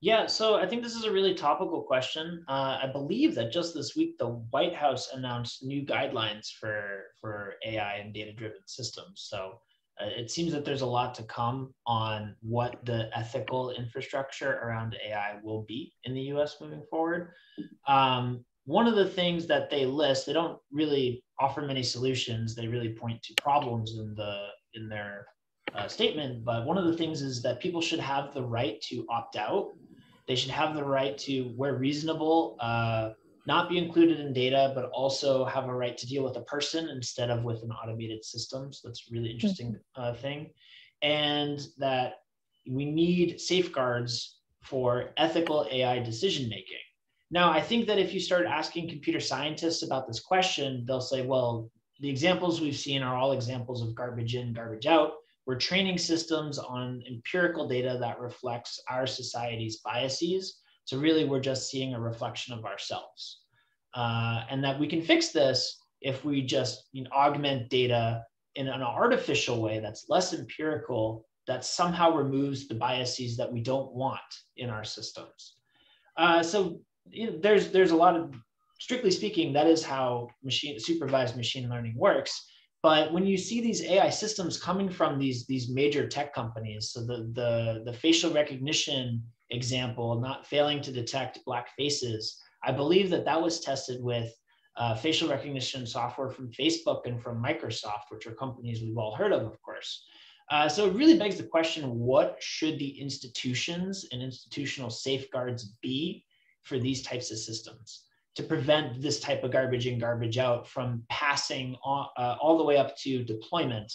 Yeah, so I think this is a really topical question. Uh, I believe that just this week the White House announced new guidelines for for AI and data driven systems. So it seems that there's a lot to come on what the ethical infrastructure around AI will be in the US moving forward. Um, one of the things that they list, they don't really offer many solutions. They really point to problems in the in their uh, statement. But one of the things is that people should have the right to opt out. They should have the right to, where reasonable, uh, not be included in data, but also have a right to deal with a person instead of with an automated system. So that's a really interesting mm-hmm. uh, thing. And that we need safeguards for ethical AI decision making. Now, I think that if you start asking computer scientists about this question, they'll say, well, the examples we've seen are all examples of garbage in, garbage out. We're training systems on empirical data that reflects our society's biases so really, we're just seeing a reflection of ourselves. Uh, and that we can fix this if we just you know, augment data in an artificial way that's less empirical, that somehow removes the biases that we don't want in our systems. Uh, so you know, there's there's a lot of, strictly speaking, that is how machine supervised machine learning works. But when you see these AI systems coming from these these major tech companies, so the the the facial recognition example, not failing to detect black faces, I believe that that was tested with uh, facial recognition software from Facebook and from Microsoft, which are companies we've all heard of, of course. Uh, so it really begs the question, what should the institutions and institutional safeguards be for these types of systems to prevent this type of garbage in, garbage out from passing uh, all the way up to deployment?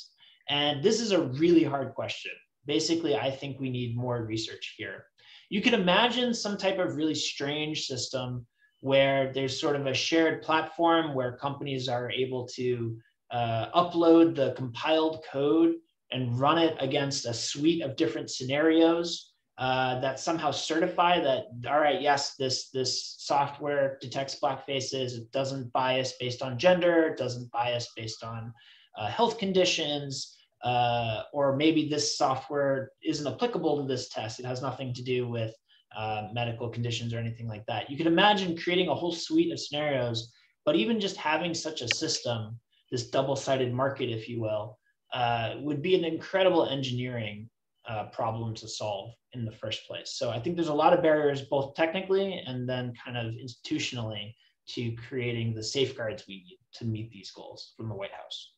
And this is a really hard question. Basically, I think we need more research here you can imagine some type of really strange system where there's sort of a shared platform where companies are able to uh, upload the compiled code and run it against a suite of different scenarios uh, that somehow certify that all right yes this this software detects black faces it doesn't bias based on gender. It doesn't bias based on uh, health conditions uh, or maybe this software isn't applicable to this test it has nothing to do with uh, medical conditions or anything like that you can imagine creating a whole suite of scenarios but even just having such a system this double-sided market if you will uh, would be an incredible engineering uh, problem to solve in the first place. So I think there's a lot of barriers, both technically and then kind of institutionally, to creating the safeguards we need to meet these goals from the White House.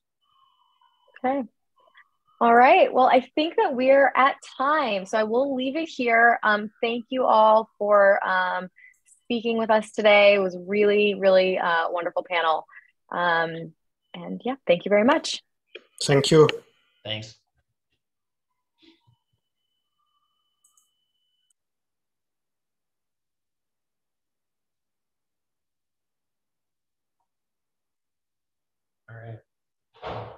Okay. All right. Well, I think that we're at time. So I will leave it here. Um, thank you all for um, speaking with us today. It was really, really uh, wonderful panel. Um, and yeah, thank you very much. Thank you. Thanks. All right.